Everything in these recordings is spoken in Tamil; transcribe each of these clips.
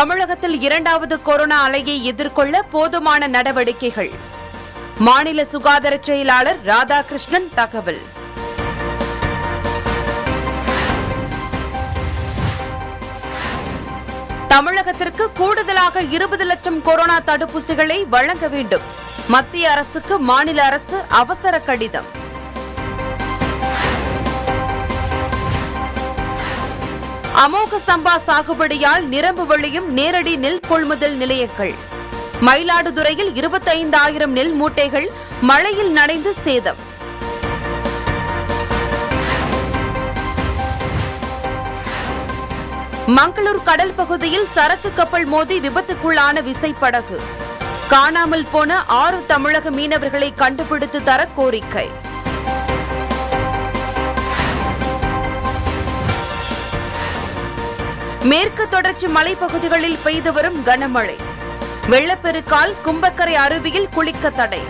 தமிழகத்தில் இரண்டாவது கொரோனா அலையை எதிர்கொள்ள போதுமான நடவடிக்கைகள். மாநில சுகாதார செயலாளர் ராதாகிருஷ்ணன் தகவல். தமிழகத்திற்கு கூடுதலாக இருபது லட்சம் கொரோனா தடுப்பூசிகளை வழங்க வேண்டும். மத்திய அரசுக்கு மாநில அரசு அவசர கடிதம். அமோக சம்பா சாகுபடியால் நிரம்பு வழியும் நேரடி நெல் கொள்முதல் நிலையங்கள். மயிலாடுதுறையில் இருபத்தைந்தாயிரம் நெல் மூட்டைகள் மழையில் நனைந்து சேதம். மங்களூர் கடல் பகுதியில் சரக்கு கப்பல் மோதி விபத்துக்குள்ளான விசைப்படகு. காணாமல் போன ஆறு தமிழக மீனவர்களை கண்டுபிடித்து தர கோரிக்கை. மேற்கு தொடர்ச்சி மலைப்பகுதிகளில் பெய்து வரும் கனமழை. வெள்ளப்பெருக்கால் கும்பக்கரை அருவியில் குளிக்க தடை.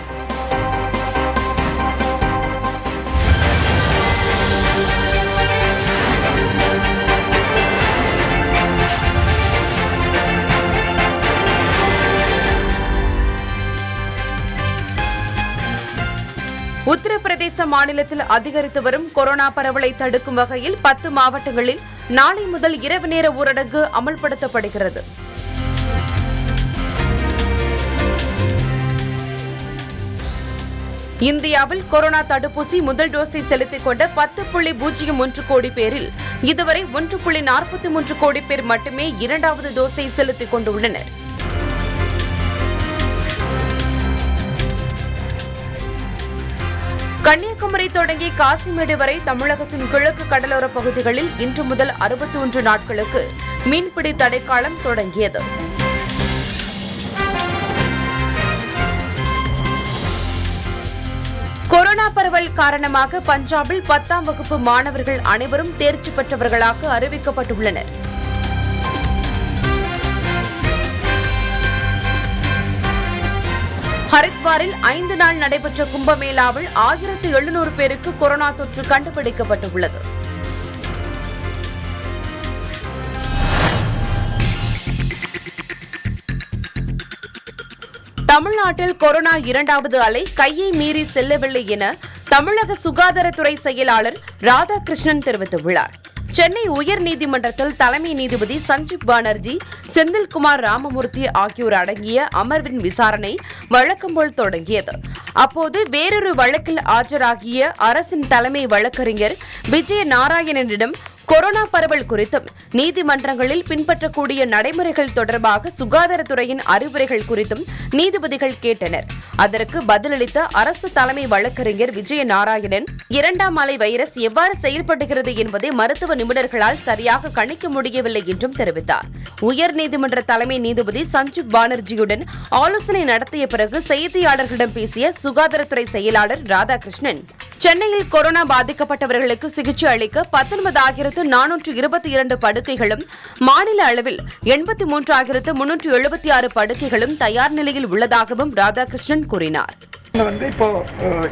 உத்தரப்பிரதேச மாநிலத்தில் அதிகரித்து வரும் கொரோனா பரவலை தடுக்கும் வகையில் பத்து மாவட்டங்களில் நாளை முதல் இரவு நேர ஊரடங்கு அமல்படுத்தப்படுகிறது. இந்தியாவில் கொரோனா தடுப்பூசி முதல் டோஸை செலுத்திக் கொண்ட பத்து புள்ளி பூஜ்ஜியம் ஒன்று கோடி பேரில் இதுவரை ஒன்று புள்ளி நாற்பத்தி மூன்று கோடி பேர் மட்டுமே இரண்டாவது டோஸை செலுத்திக் கொண்டுள்ளனர். கன்னியாகுமரி தொடங்கி காசிமேடு வரை தமிழகத்தின் கிழக்கு கடலோர பகுதிகளில் இன்று முதல் அறுபத்தி ஒன்று நாட்களுக்கு மீன்பிடி தடைக்காலம் தொடங்கியது. கொரோனா பரவல் காரணமாக பஞ்சாபில் பத்தாம் வகுப்பு மாணவர்கள் அனைவரும் தேர்ச்சி பெற்றவர்களாக அறிவிக்கப்பட்டுள்ளனர். ஹரித்வாரில் ஐந்து நாள் நடைபெற்ற கும்பமேளாவில் ஆயிரத்து எழுநூறு பேருக்கு கொரோனா தொற்று கண்டுபிடிக்கப்பட்டுள்ளது. தமிழ்நாட்டில் கொரோனா இரண்டாவது அலை கையை மீறி செல்லவில்லை என தமிழக சுகாதாரத்துறை செயலாளர் ராதாகிருஷ்ணன் தெரிவித்துள்ளார். சென்னை உயர்நீதிமன்றத்தில் தலைமை நீதிபதி சஞ்சீப் பானர்ஜி செந்தில்குமார் ராமமூர்த்தி ஆகியோர் அடங்கிய அமர்வின் விசாரணை வழக்கம்போல் தொடங்கியது. அப்போது வேறொரு வழக்கில் ஆஜராகிய அரசின் தலைமை வழக்கறிஞர் விஜய நாராயணனிடம் கொரோனா பரவல் குறித்தும் நீதிமன்றங்களில் பின்பற்றக்கூடிய நடைமுறைகள் தொடர்பாக சுகாதாரத்துறையின் அறிவுரைகள் குறித்தும் நீதிபதிகள் கேட்டனர். அதற்கு பதிலளித்த அரசு தலைமை வழக்கறிஞர் விஜய நாராயணன் இரண்டாம் அலை வைரஸ் எவ்வாறு செயல்படுகிறது என்பதை மருத்துவ நிபுணர்களால் சரியாக கணிக்க முடியவில்லை என்றும் தெரிவித்தார். உயர்நீதிமன்ற தலைமை நீதிபதி சஞ்சீப் பானர்ஜியுடன் ஆலோசனை நடத்திய பிறகு செய்தியாளர்களிடம் பேசிய சுகாதாரத்துறை செயலாளர் ராதாகிருஷ்ணன் சென்னையில் கொரோனா பாதிக்கப்பட்டவர்களுக்கு சிகிச்சை அளிக்க பத்தொன்பதாயிரத்து நானூற்று இருபத்தி இரண்டு படுக்கைகளும் மாநில அளவில் எண்பத்தி மூன்றாயிரத்து முன்னூற்று எழுபத்தி ஆறு படுக்கைகளும் தயார் நிலையில் உள்ளதாகவும் ராதாகிருஷ்ணன் கூறினார். வந்து இப்போ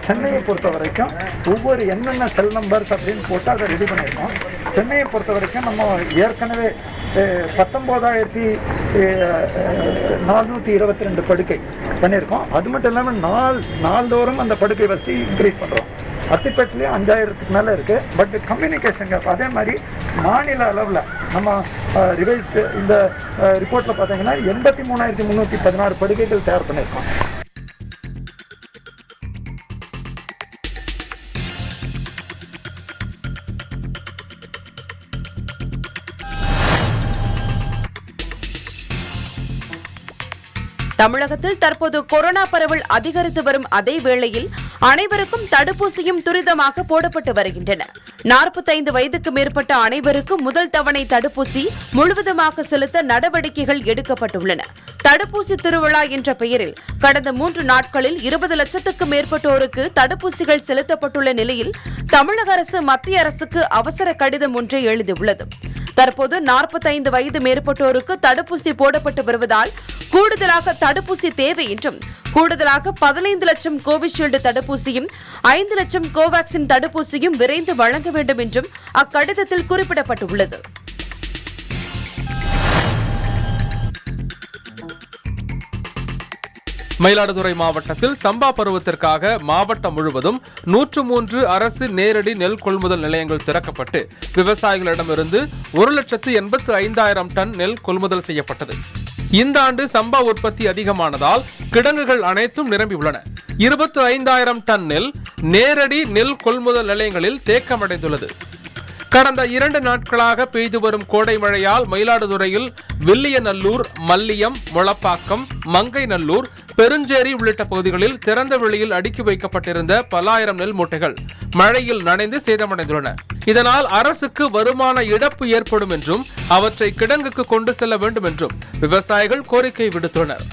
சென்னையை பொறுத்த வரைக்கும் ஒவ்வொரு என்னென்ன செல் நம்பர்ஸ் அப்படின்னு போட்டு அதை ரெடி பண்ணியிருக்கோம். சென்னையை பொறுத்த வரைக்கும் நம்ம ஏற்கனவே பத்தொம்போதாயிரத்தி நானூற்றி இருபத்தி ரெண்டு படுக்கை பண்ணியிருக்கோம். அது மட்டும் இல்லாமல் நாள் நாள்தோறும் அந்த படுக்கை வசதி இன்க்ரீஸ் பண்ணுறோம் அத்திப்பேட்டிலேயே அஞ்சாயிரத்துக்கு மேலே இருக்குது பட் கம்யூனிகேஷன் கேப் அதே மாதிரி மாநில அளவில் நம்ம ரிவைஸ்டு இந்த ரிப்போர்ட்டில் பார்த்தீங்கன்னா எண்பத்தி மூணாயிரத்தி முந்நூற்றி பதினாறு படுக்கைகள் தயார் பண்ணியிருக்கோம். தமிழகத்தில் தற்போது கொரோனா பரவல் அதிகரித்து வரும் அதே வேளையில் அனைவருக்கும் தடுப்பூசியும் துரிதமாக போடப்பட்டு வருகின்றன. நாற்பத்தைந்து வயதுக்கு மேற்பட்ட அனைவருக்கும் முதல் தவணை தடுப்பூசி முழுவதுமாக செலுத்த நடவடிக்கைகள் எடுக்கப்பட்டுள்ளன. தடுப்பூசி திருவிழா என்ற பெயரில் கடந்த மூன்று நாட்களில் இருபது லட்சத்துக்கு மேற்பட்டோருக்கு தடுப்பூசிகள் செலுத்தப்பட்டுள்ள நிலையில் தமிழக அரசு மத்திய அரசுக்கு அவசர கடிதம் ஒன்றை எழுதியுள்ளது. தற்போது நாற்பத்தைந்து வயது மேற்பட்டோருக்கு தடுப்பூசி போடப்பட்டு வருவதால் கூடுதலாக தடுப்பூசி தேவை என்றும் கூடுதலாக பதினைந்து லட்சம் கோவிஷீல்டு தடுப்பூசியும் ஐந்து லட்சம் கோவாக்சின் தடுப்பூசியும் விரைந்து வழங்க வேண்டும் என்றும் அக்கடிதத்தில் குறிப்பிடப்பட்டுள்ளது. மயிலாடுதுறை மாவட்டத்தில் சம்பா பருவத்திற்காக மாவட்டம் முழுவதும் நூற்று மூன்று அரசு நேரடி நெல் கொள்முதல் நிலையங்கள் திறக்கப்பட்டு விவசாயிகளிடமிருந்து ஒரு லட்சத்து எண்பத்து ஐந்தாயிரம் டன் நெல் கொள்முதல் செய்யப்பட்டது. இந்த ஆண்டு சம்பா உற்பத்தி அதிகமானதால் கிடங்குகள் அனைத்தும் நிரம்பியுள்ளன இருபத்தி ஐந்தாயிரம் டன் நெல் நேரடி நெல் கொள்முதல் நிலையங்களில் தேக்கமடைந்துள்ளது. கடந்த இரண்டு நாட்களாக பெய்து வரும் கோடை மழையால் மயிலாடுதுறையில் வில்லியநல்லூர் மல்லியம் முளப்பாக்கம் மங்கைநல்லூர் பெருஞ்சேரி உள்ளிட்ட பகுதிகளில் திறந்த வெளியில் அடுக்கி வைக்கப்பட்டிருந்த பல்லாயிரம் நெல் மூட்டைகள் மழையில் நனைந்து சேதமடைந்துள்ளன. இதனால் அரசுக்கு வருமான இழப்பு ஏற்படும் என்றும் அவற்றை கிடங்குக்கு கொண்டு செல்ல வேண்டும் என்றும் விவசாயிகள் கோரிக்கை விடுத்துள்ளனர்.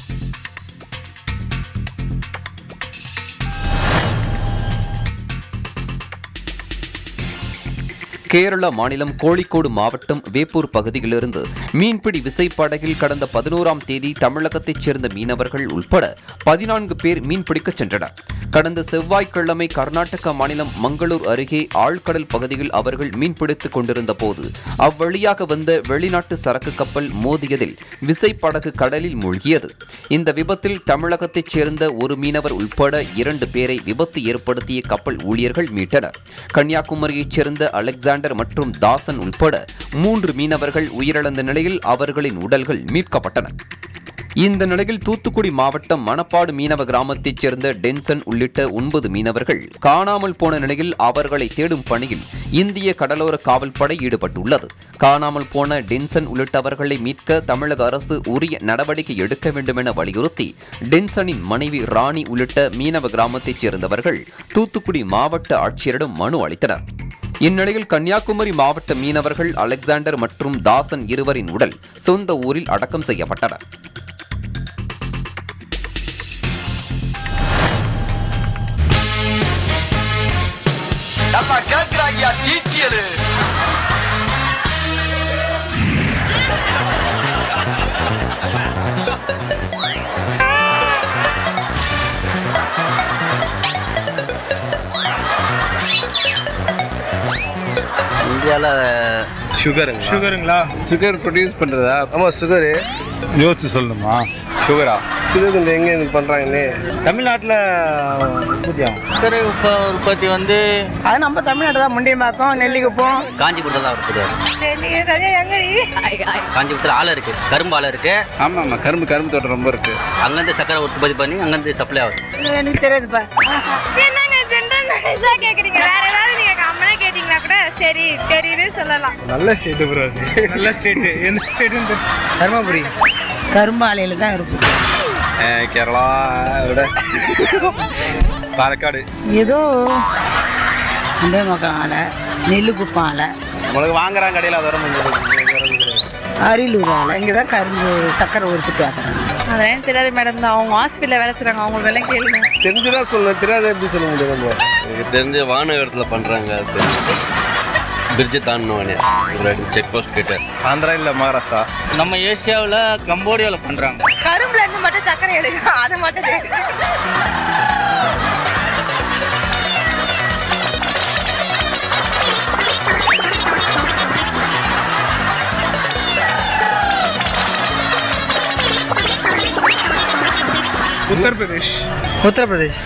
கேரள மாநிலம் கோழிக்கோடு மாவட்டம் வேப்பூர் பகுதியிலிருந்து மீன்பிடி விசைப்படகில் கடந்த பதினோராம் தேதி தமிழகத்தைச் சேர்ந்த மீனவர்கள் உட்பட பதினான்கு பேர் மீன்பிடிக்கச் சென்றனர். கடந்த செவ்வாய்க்கிழமை கர்நாடக மாநிலம் மங்களூர் அருகே ஆழ்கடல் பகுதியில் அவர்கள் மீன்பிடித்துக் கொண்டிருந்த போது அவ்வழியாக வந்த வெளிநாட்டு சரக்கு கப்பல் மோதியதில் விசைப்படகு கடலில் மூழ்கியது. இந்த விபத்தில் தமிழகத்தைச் சேர்ந்த ஒரு மீனவர் உட்பட இரண்டு பேரை விபத்து ஏற்படுத்திய கப்பல் ஊழியர்கள் மீட்டனர். கன்னியாகுமரியைச் சேர்ந்த அலெக்சாண்டர் மற்றும் தாசன் உட்பட மூன்று மீனவர்கள் உயிரிழந்த நிலையில் அவர்களின் உடல்கள் மீட்கப்பட்டன. இந்த நிலையில் தூத்துக்குடி மாவட்டம் மணப்பாடு மீனவ கிராமத்தைச் சேர்ந்த டென்சன் உள்ளிட்ட ஒன்பது மீனவர்கள் காணாமல் போன நிலையில் அவர்களை தேடும் பணியில் இந்திய கடலோர காவல்படை ஈடுபட்டுள்ளது. காணாமல் போன டென்சன் உள்ளிட்டவர்களை மீட்க தமிழக அரசு உரிய நடவடிக்கை எடுக்க வேண்டும் என வலியுறுத்தி டென்சனின் மனைவி ராணி உள்ளிட்ட மீனவ கிராமத்தைச் சேர்ந்தவர்கள் தூத்துக்குடி மாவட்ட ஆட்சியரிடம் மனு அளித்தனர். இந்நிலையில் கன்னியாகுமரி மாவட்ட மீனவர்கள் அலெக்சாண்டர் மற்றும் தாசன் இருவரின் உடல் சொந்த ஊரில் அடக்கம் செய்யப்பட்டன. நல்லா கேக்குறாங்க டீட்டியலு இந்தியாவில் சுகருங்க சுகருங்களா சுகர் ப்ரொடியூஸ் பண்ணுறதா ஆமாம் சுகரு யோசிச்சு சொல்லணுமா? சுகரா சுகர் இந்த எங்கே பண்ணுறாங்கன்னு தமிழ்நாட்டில் பூஜ்ஜியம் சர்க்கரை உப்ப உற்பத்தி வந்து அது நம்ம தமிழ்நாடு தான் முண்டியம்பாக்கம் நெல்லிக்குப்பம். காஞ்சிபுரத்தில் தான் இருக்குது. காஞ்சிபுரத்தில் ஆலை இருக்கு கரும்பு ஆலை இருக்கு. ஆமாம் ஆமாம் கரும்பு கரும்பு தோட்டம் ரொம்ப இருக்கு. அங்கேருந்து சர்க்கரை உற்பத்தி பண்ணி அங்கேருந்து சப்ளை ஆகுது. எனக்கு தெரியாதுப்பா. வேற ஏதாவது நீங்க கம்மனா கேட்டீங்கன்னா கூட சரி தெரியுது சொல்லலாம். நல்ல ஸ்டேட்டு ப்ரோ அது. நல்ல ஸ்டேட்டு எந்த ஸ்டேட்டு தருமபுரி. கரும்பாலையில் தான் இருக்கும் கேரளா விட. பாலக்காடு. ஏதோ முண்டியம்பாக்கம் ஆலை நெல்லிக்குப்பம் ஆலை. நம்மளுக்கு வாங்குறாங்க கடையில் அது வர அரியலூர் ஆலை. இங்கே தான் கரும்பு சக்கரை உற்பத்தி ஆகுறாங்க அதான் தெரியாது மேடம் தான். அவங்க ஹாஸ்பிட்டல்ல வேலை செய்றாங்க. அவங்க வேலை கேளுங்க. தெரிஞ்சுதான் சொல்லணும். தெரியாத எப்படி சொல்ல முடியும் நம்ம எனக்கு தெரிஞ்ச வானகரத்தில் பண்ணுறாங்க அது பிரிட்ஜு தாண்டினோடனே செக் போஸ்ட் கிட்ட. ஆந்திரா இல்லை மகாராஷ்டிரா? நம்ம ஏசியாவில் கம்போடியாவில் பண்ணுறாங்க கரும்புல இருந்து மட்டும் சக்கரை எடுக்கும் அது மட்டும் தெரியும் உத்தரப்பிரதேஷ் உத்தரப்பிரதேஷ்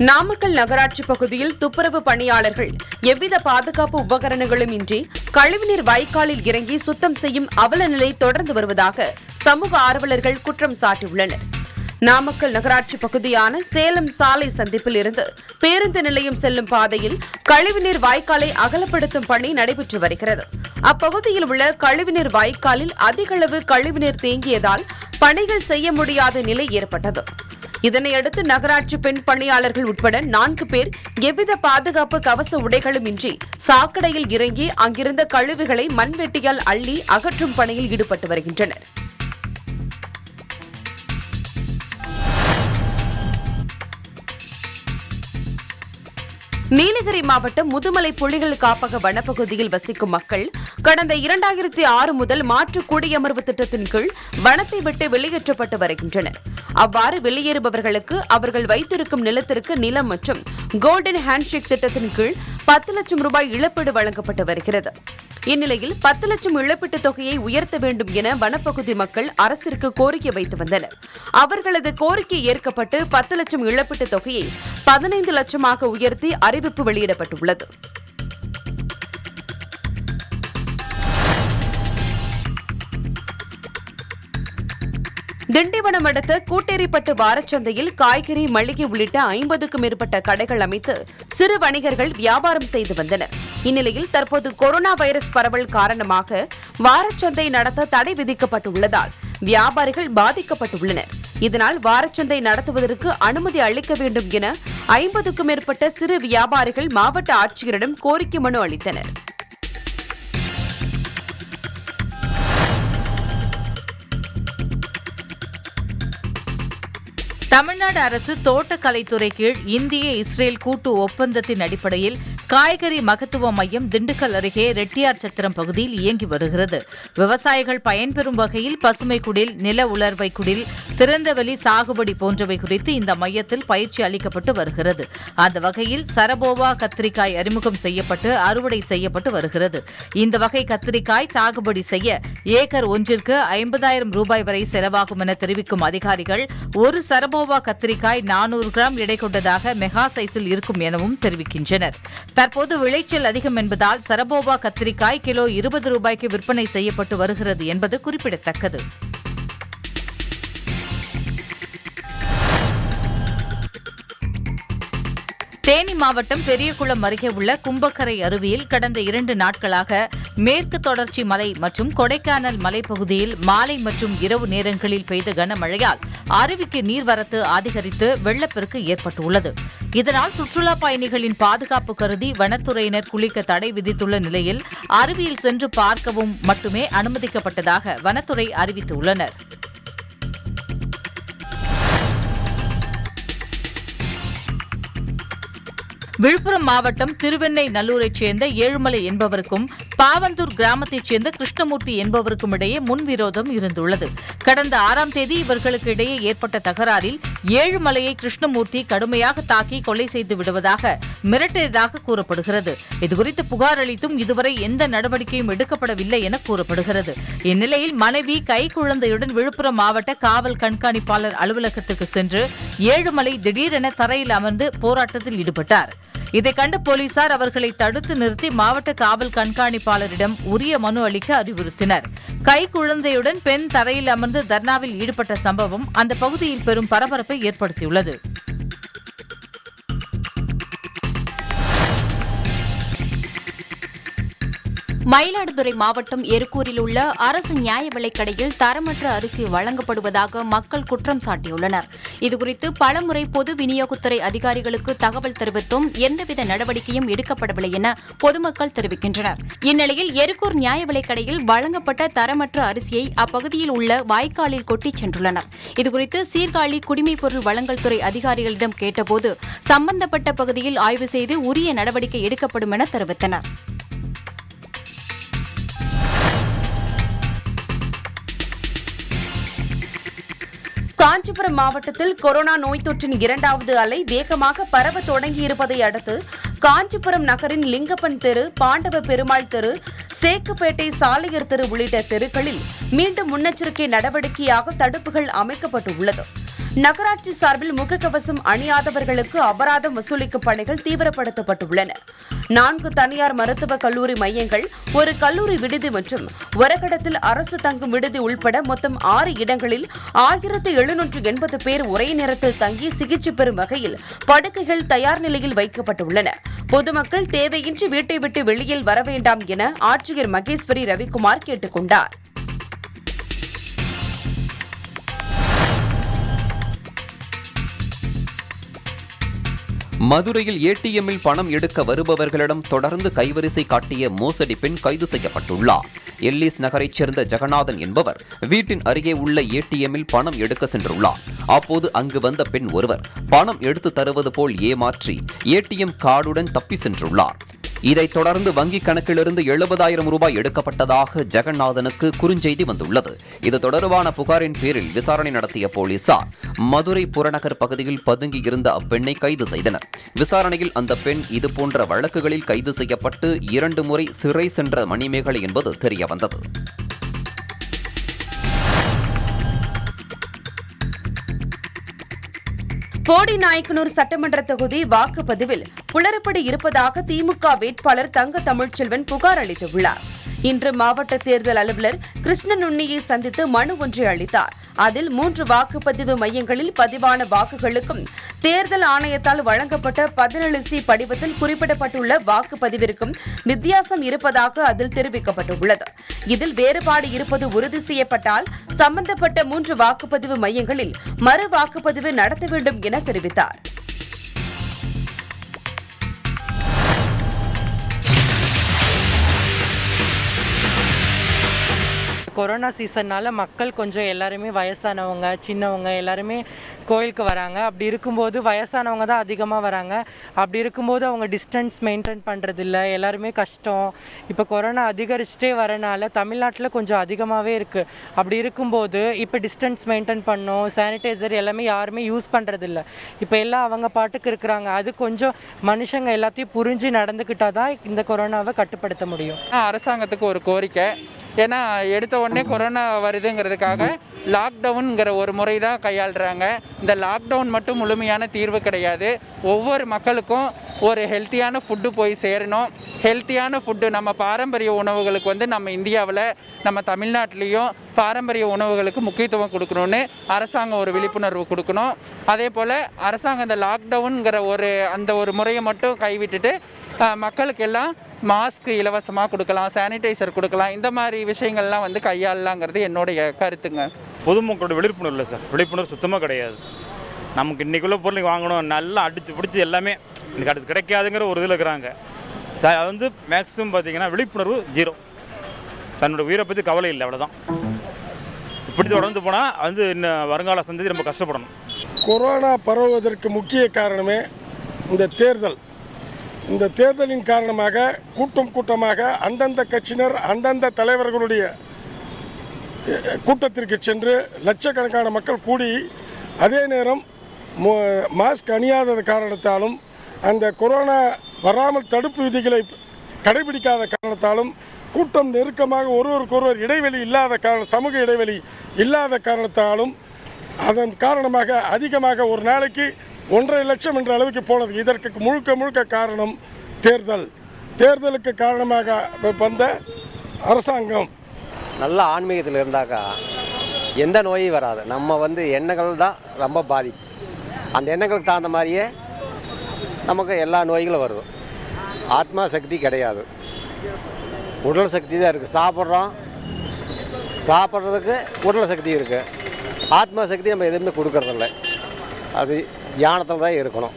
நாமக்கல் நகராட்சி பகுதியில் துப்புரவு பணியாளர்கள் எவ்வித பாதுகாப்பு உபகரணங்களும் இன்றி கழிவுநீர் வாய்க்காலில் இறங்கி சுத்தம் செய்யும் அவல நிலை தொடர்ந்து வருவதாக சமூக ஆர்வலர்கள் குற்றம் சாட்டியுள்ளனர். நாமக்கல் நகராட்சி பகுதியான சேலம் சாலை சந்திப்பில் இருந்து பேருந்து நிலையம் செல்லும் பாதையில் கழிவுநீர் வாய்க்காலை அகலப்படுத்தும் பணி நடைபெற்று வருகிறது. அப்பகுதியில் உள்ள கழிவுநீர் வாய்க்காலில் அதிகளவு கழிவுநீர் தேங்கியதால் பணிகள் செய்ய முடியாத நிலை ஏற்பட்டது. இதனையடுத்து நகராட்சி பெண் பணியாளர்கள் உட்பட நான்கு பேர் எவ்வித பாதுகாப்பு கவச உடைகளும் இன்றி சாக்கடையில் இறங்கி அங்கிருந்த கழிவுகளை மண்வெட்டியால் அள்ளி அகற்றும் பணியில் ஈடுபட்டு வருகின்றனர். நீலகிரி மாவட்டம் முதுமலை புலிகள் காப்பக வனப்பகுதியில் வசிக்கும் மக்கள் கடந்த இரண்டாயிரத்தி ஆறு முதல் மாற்று குடியமர்வு திட்டத்தின் கீழ் வனத்தை விட்டு வெளியேற்றப்பட்டு வருகின்றனர். அவ்வாறு வெளியேறுபவர்களுக்கு அவர்கள் வைத்திருக்கும் நிலத்திற்கு நிலம் மற்றும் கோல்டன் ஹேண்ட்ஷேக் திட்டத்தின் கீழ் பத்து லட்சம் ரூபாய் இழப்பீடு வழங்கப்பட்டு வருகிறது. இந்நிலையில் பத்து லட்சம் இழப்பீட்டுத் தொகையை உயர்த்த வேண்டும் என வனப்பகுதி மக்கள் அரசிற்கு கோரிக்கை வைத்து வந்தனர். அவர்களது கோரிக்கை ஏற்கப்பட்டு பத்து லட்சம் இழப்பீட்டுத் தொகையை பதினைந்து லட்சமாக உயர்த்தி அறி அறிவிப்பு வெளியிடப்பட்டுள்ளது. திண்டிவனம் அடுத்த கூட்டேரிப்பட்டு வாரச்சந்தையில் காய்கறி மளிகை உள்ளிட்ட ஐம்பதுக்கும் மேற்பட்ட கடைகள் அமைத்து சிறு வணிகர்கள் வியாபாரம் செய்து வந்தனர். இந்நிலையில் தற்போது கொரோனா வைரஸ் பரவல் காரணமாக வாரச்சந்தை நடத்த தடை விதிக்கப்பட்டுள்ளதால் வியாபாரிகள் பாதிக்கப்பட்டுள்ளனர். இதனால் வாரச்சந்தை நடத்துவதற்கு அனுமதி அளிக்க வேண்டும் என ஐம்பதுக்கும் மேற்பட்ட சிறு வியாபாரிகள் மாவட்ட ஆட்சியரிடம் கோரிக்கை மனு அளித்தனர். தமிழ்நாடு அரசு தோட்டக்கலைத்துறை கீழ் இந்திய இஸ்ரேல் கூட்டு ஒப்பந்தத்தின் அடிப்படையில் காய்கறி மகத்துவ மையம் திண்டுக்கல் அருகே ரெட்டியார் சத்திரம் பகுதியில் இயங்கி வருகிறது. விவசாயிகள் பயன்பெறும் வகையில் பசுமை குடில் நில உலர்வை குடில் திறந்தவெளி சாகுபடி போன்றவை குறித்து இந்த மையத்தில் பயிற்சி அளிக்கப்பட்டு வருகிறது. அந்த வகையில் சரபோவா கத்திரிக்காய் அறிமுகம் செய்யப்பட்டு அறுவடை செய்யப்பட்டு வருகிறது. இந்த வகை கத்திரிக்காய் சாகுபடி செய்ய ஏக்கர் ஒன்றிற்கு ஐம்பதாயிரம் ரூபாய் வரை செலவாகும் என தெரிவிக்கும் அதிகாரிகள் ஒரு சரபோ சரபோவா கத்திரிக்காய் நானூறு கிராம் எடை கொண்டதாக மெகா சைஸில் இருக்கும் எனவும் தெரிவிக்கின்றனர். தற்போது விளைச்சல் அதிகம் என்பதால் சரபோவா கத்திரிக்காய் கிலோ இருபது ரூபாய்க்கு விற்பனை செய்யப்பட்டு வருகிறது என்பது குறிப்பிடத்தக்கது. தேனி மாவட்டம் பெரியகுளம் அருகே உள்ள கும்பக்கரை அருவியில் கடந்த இரண்டு நாட்களாக மேற்கு தொடர்ச்சி மலை மற்றும் கொடைக்கானல் மலைப்பகுதியில் மாலை மற்றும் இரவு நேரங்களில் பெய்த கனமழையால் அருவிக்கு நீர்வரத்து அதிகரித்து வெள்ளப்பெருக்கு ஏற்பட்டுள்ளது. இதனால் சுற்றுலா பயணிகளின் பாதுகாப்பு கருதி வனத்துறையினர் குளிக்க தடை விதித்துள்ள நிலையில் அருவியில் சென்று பார்க்கவும் மட்டுமே அனுமதிக்கப்பட்டதாக வனத்துறை அறிவித்துள்ளனர். விழுப்புரம் மாவட்டம் திருவெண்ணை நல்லூரைச் சேர்ந்த ஏழுமலை என்பவருக்கும் பாவந்தூர் கிராமத்தைச் சேர்ந்த கிருஷ்ணமூர்த்தி என்பவருக்கும் இடையே முன்விரோதம் இருந்துள்ளது. கடந்த ஆறாம் தேதி இவர்களுக்கு இடையே ஏற்பட்ட தகராறில் ஏழுமலையை கிருஷ்ணமூர்த்தி கடுமையாக தாக்கி கொலை செய்து விடுவதாக மிரட்டியதாக கூறப்படுகிறது. இதுகுறித்து புகார் அளித்தும் இதுவரை எந்த நடவடிக்கையும் எடுக்கப்படவில்லை என கூறப்படுகிறது. இந்நிலையில் மனைவி கை குழந்தையுடன் விழுப்புரம் மாவட்ட காவல் கண்காணிப்பாளர் அலுவலகத்திற்கு சென்று ஏழுமலை திடீரென தரையில் அமர்ந்து போராட்டத்தில் ஈடுபட்டார். இதை கண்ட போலீசார் அவர்களை தடுத்து நிறுத்தி மாவட்ட காவல் கண்காணிப்பாளரிடம் உரிய மனு அளிக்க அறிவுறுத்தினர். கை குழந்தையுடன் பெண் தரையில் அமர்ந்து தர்ணாவில் ஈடுபட்ட சம்பவம் அந்த பகுதியில் பெரும் பரபரப்பை ஏற்படுத்தியுள்ளது. மயிலாடுதுறை மாவட்டம் எருக்கூரில் உள்ள அரசு நியாய விலைக்கடையில் தரமற்ற அரிசி வழங்கப்படுவதாக மக்கள் குற்றம் சாட்டியுள்ளனர். இதுகுறித்து பலமுறை பொது விநியோகத்துறை அதிகாரிகளுக்கு தகவல் தெரிவித்தும் எந்தவித நடவடிக்கையும் எடுக்கப்படவில்லை என பொதுமக்கள் தெரிவிக்கின்றனர். இந்நிலையில் எருக்கூர் நியாய விலைக்கடையில் வழங்கப்பட்ட தரமற்ற அரிசியை அப்பகுதியில் உள்ள வாய்க்காலில் கொட்டிச் சென்றுள்ளனர். இதுகுறித்து சீர்காழி குடிமைப் பொருள் வழங்கல் துறை அதிகாரிகளிடம் கேட்டபோது சம்பந்தப்பட்ட பகுதியில் ஆய்வு செய்து உரிய நடவடிக்கை எடுக்கப்படும் என தெரிவித்தனர். காஞ்சிபுரம் மாவட்டத்தில் கொரோனா நோய் தொற்றின் இரண்டாவது அலை வேகமாக பரவ தொடங்கியிருப்பதை அடுத்து காஞ்சிபுரம் நகரின் லிங்கப்பன் தெரு பாண்டவ பெருமாள் தெரு சேக்குப்பேட்டை சாலையர் தெரு உள்ளிட்ட தெருக்களில் மீண்டும் முன்னெச்சரிக்கை நடவடிக்கையாக தடுப்புகள் அமைக்கப்பட்டுள்ளது. நகராட்சி சார்பில் முகக்கவசம் அணியாதவர்களுக்கு அபராதம் வசூலிக்கும் பணிகள் தீவிரப்படுத்தப்பட்டுள்ளன. நான்கு தனியார் மருத்துவக் கல்லூரி மையங்கள் ஒரு கல்லூரி விடுதி மற்றும் ஒரகடத்தில் அரசு தங்கும் விடுதி உள்பட மொத்தம் ஆறு இடங்களில் ஆயிரத்து எழுநூற்று எண்பது பேர் ஒரே நேரத்தில் தங்கி சிகிச்சை பெறும் வகையில் படுக்கைகள் தயார் நிலையில் வைக்கப்பட்டுள்ளன. பொதுமக்கள் தேவையின்றி வீட்டை விட்டு வெளியில் வர வேண்டாம் என ஆட்சியர் மகேஸ்வரி ரவிக்குமார் கேட்டுக் கொண்டார் மதுரையில் ஏடிஎம்மில் பணம் எடுக்க வருபவர்களிடம் தொடர்ந்து கைவரிசை காட்டிய மோசடி பெண் கைது செய்யப்பட்டுள்ளார். எல்லிஸ் நகரைச் சேர்ந்த ஜெகநாதன் என்பவர் வீட்டின் அருகே உள்ள ஏடிஎம்மில் பணம் எடுக்க சென்றுள்ளார். அப்போது அங்கு வந்த பெண் ஒருவர் பணம் எடுத்து தருவது போல் ஏமாற்றி ஏடிஎம் கார்டுடன் தப்பி சென்றுள்ளார். இதைத் தொடர்ந்து வங்கிக் கணக்கிலிருந்து எழுபதாயிரம் ரூபாய் எடுக்கப்பட்டதாக ஜெகநாதனுக்கு குறுஞ்செய்தி வந்துள்ளது. இது தொடர்பான புகாரின் பேரில் விசாரணை நடத்திய போலீசார் மதுரை புறநகர் பகுதியில் பதுங்கியிருந்த அப்பெண்ணை கைது செய்தனர். விசாரணையில் அந்த பெண் இதுபோன்ற வழக்குகளில் கைது செய்யப்பட்டு இரண்டு முறை சிறை சென்ற மணிமேகலை என்பது தெரியவந்தது. போடி நாயக்கனூர் சட்டமன்ற தொகுதி வாக்குப்பதிவில் புலரப்படி இருப்பதாக திமுக வேட்பாளர் தங்க தமிழ்ச்செல்வன் புகார் அளித்துள்ளார். இன்று மாவட்ட தேர்தல் அலுவலர் கிருஷ்ணன் உன்னியை சந்தித்து மனு ஒன்றை அளித்தார். அதில் மூன்று வாக்குப்பதிவு மையங்களில் பதிவான வாக்குகளுக்கும் தேர்தல் ஆணையத்தால் வழங்கப்பட்ட பதினேழு சி படிவத்தில் குறிப்பிடப்பட்டுள்ள வாக்குப்பதிவிற்கும் வித்தியாசம் இருப்பதாக அதில் தெரிவிக்கப்பட்டுள்ளது. இதில் வேறுபாடு இருப்பது உறுதி செய்யப்பட்டால் சம்பந்தப்பட்ட மூன்று வாக்குப்பதிவு மையங்களில் மறு வாக்குப்பதிவு நடத்த வேண்டும் என தெரிவித்தார் கொரோனா சீசன்னால் மக்கள் கொஞ்சம் எல்லாருமே வயசானவங்க சின்னவங்க எல்லாருமே கோயிலுக்கு வராங்க. அப்படி இருக்கும்போது வயசானவங்க தான் அதிகமாக வராங்க. அப்படி இருக்கும்போது அவங்க டிஸ்டன்ஸ் மெயின்டைன் பண்ணுறதில்ல எல்லாருமே கஷ்டம். இப்போ கொரோனா அதிகரிச்சுட்டே வரனால தமிழ்நாட்டில் கொஞ்சம் அதிகமாகவே இருக்குது அப்படி இருக்கும்போது இப்போ டிஸ்டன்ஸ் மெயின்டைன் பண்ணோம். சானிடைசர் எல்லாமே யாருமே யூஸ் பண்ணுறதில்ல இப்போ எல்லாம் அவங்க பாட்டுக்கு இருக்கிறாங்க. அது கொஞ்சம் மனுஷங்க எல்லாத்தையும் புரிஞ்சு நடந்துக்கிட்டால் தான் இந்த கொரோனாவை கட்டுப்படுத்த முடியும். அரசாங்கத்துக்கு ஒரு கோரிக்கை. ஏன்னா எடுத்த உடனே கொரோனா வருதுங்கிறதுக்காக லாக்டவுன்கிற ஒரு முறை தான் கையாளுறாங்க. இந்த லாக்டவுன் மட்டும் முழுமையான தீர்வு கிடையாது. ஒவ்வொரு மக்களுக்கும் ஒரு ஹெல்த்தியான ஃபுட்டு போய் சேரணும். ஹெல்த்தியான ஃபுட்டு நம்ம பாரம்பரிய உணவுகளுக்கு வந்து நம்ம இந்தியாவில் நம்ம தமிழ்நாட்டிலையும் பாரம்பரிய உணவுகளுக்கு முக்கியத்துவம் கொடுக்கணும்னு அரசாங்கம் ஒரு விழிப்புணர்வு கொடுக்கணும். அதே போல் அரசாங்கம் இந்த லாக்டவுனுங்கிற ஒரு அந்த ஒரு முறையை மட்டும் கைவிட்டுட்டு மக்களுக்கெல்லாம் மக்களுக்கு எல்லாம் மாஸ்க் இலவசமாக கொடுக்கலாம் சானிடைசர் கொடுக்கலாம் இந்த மாதிரி விஷயங்கள்லாம் வந்து கையாளலாங்கிறது என்னுடைய கருத்துங்க. பொதுமக்களோட விழிப்புணர்வு இல்லை சார். விழிப்புணர்வு சுத்தமாக கிடையாது. நமக்கு இன்றைக்குள்ள பொருள் வாங்கணும் நல்லா அடித்து பிடிச்சி எல்லாமே எனக்கு அடுத்து கிடைக்காதுங்கிற ஒரு இதில் இருக்கிறாங்க. சார் அது வந்து மேக்ஸிமம் பார்த்தீங்கன்னா விழிப்புணர்வு ஜீரோ தன்னோட உயிரை பற்றி கவலை இல்லை அவ்வளோதான் இப்படி தொடர்ந்து போனால் வந்து இன்னும் வருங்கால சந்ததி ரொம்ப கஷ்டப்படணும். கொரோனா பரவுவதற்கு முக்கிய காரணமே இந்த தேர்தல். இந்த தேர்தலின் காரணமாக கூட்டம் கூட்டமாக அந்தந்த கட்சியினர் அந்தந்த தலைவர்களுடைய கூட்டத்திற்கு சென்று லட்சக்கணக்கான மக்கள் கூடி அதே நேரம் மாஸ்க் அணியாதது காரணத்தாலும் அந்த கொரோனா வராமல் தடுப்பு விதிகளை கடைபிடிக்காத காரணத்தாலும் கூட்டம் நெருக்கமாக ஒருவருக்கொருவர் இடைவெளி இல்லாத காரண சமூக இடைவெளி இல்லாத காரணத்தாலும் அதன் காரணமாக அதிகமாக ஒரு நாளைக்கு ஒன்றரை லட்சம் என்ற அளவுக்கு போனது. இதற்கு முழுக்க முழுக்க காரணம் தேர்தல். தேர்தலுக்கு காரணமாக வந்த அரசாங்கம். நல்ல ஆன்மீகத்தில் இருந்தாக்கா எந்த நோயும் வராது. நம்ம வந்து எண்ணங்கள் தான் ரொம்ப பாதிப்பு. அந்த எண்ணங்களுக்கு தகுந்த மாதிரியே நமக்கு எல்லா நோய்களும் வரும் ஆத்மா சக்தி கிடையாது. உடல் சக்தி தான் இருக்குது சாப்பிட்றோம். சாப்பிட்றதுக்கு உடல் சக்தி இருக்குது ஆத்மா சக்தி நம்ம எதுவுமே கொடுக்கறதில்ல. அது தியானத்தில் தான் இருக்கணும்.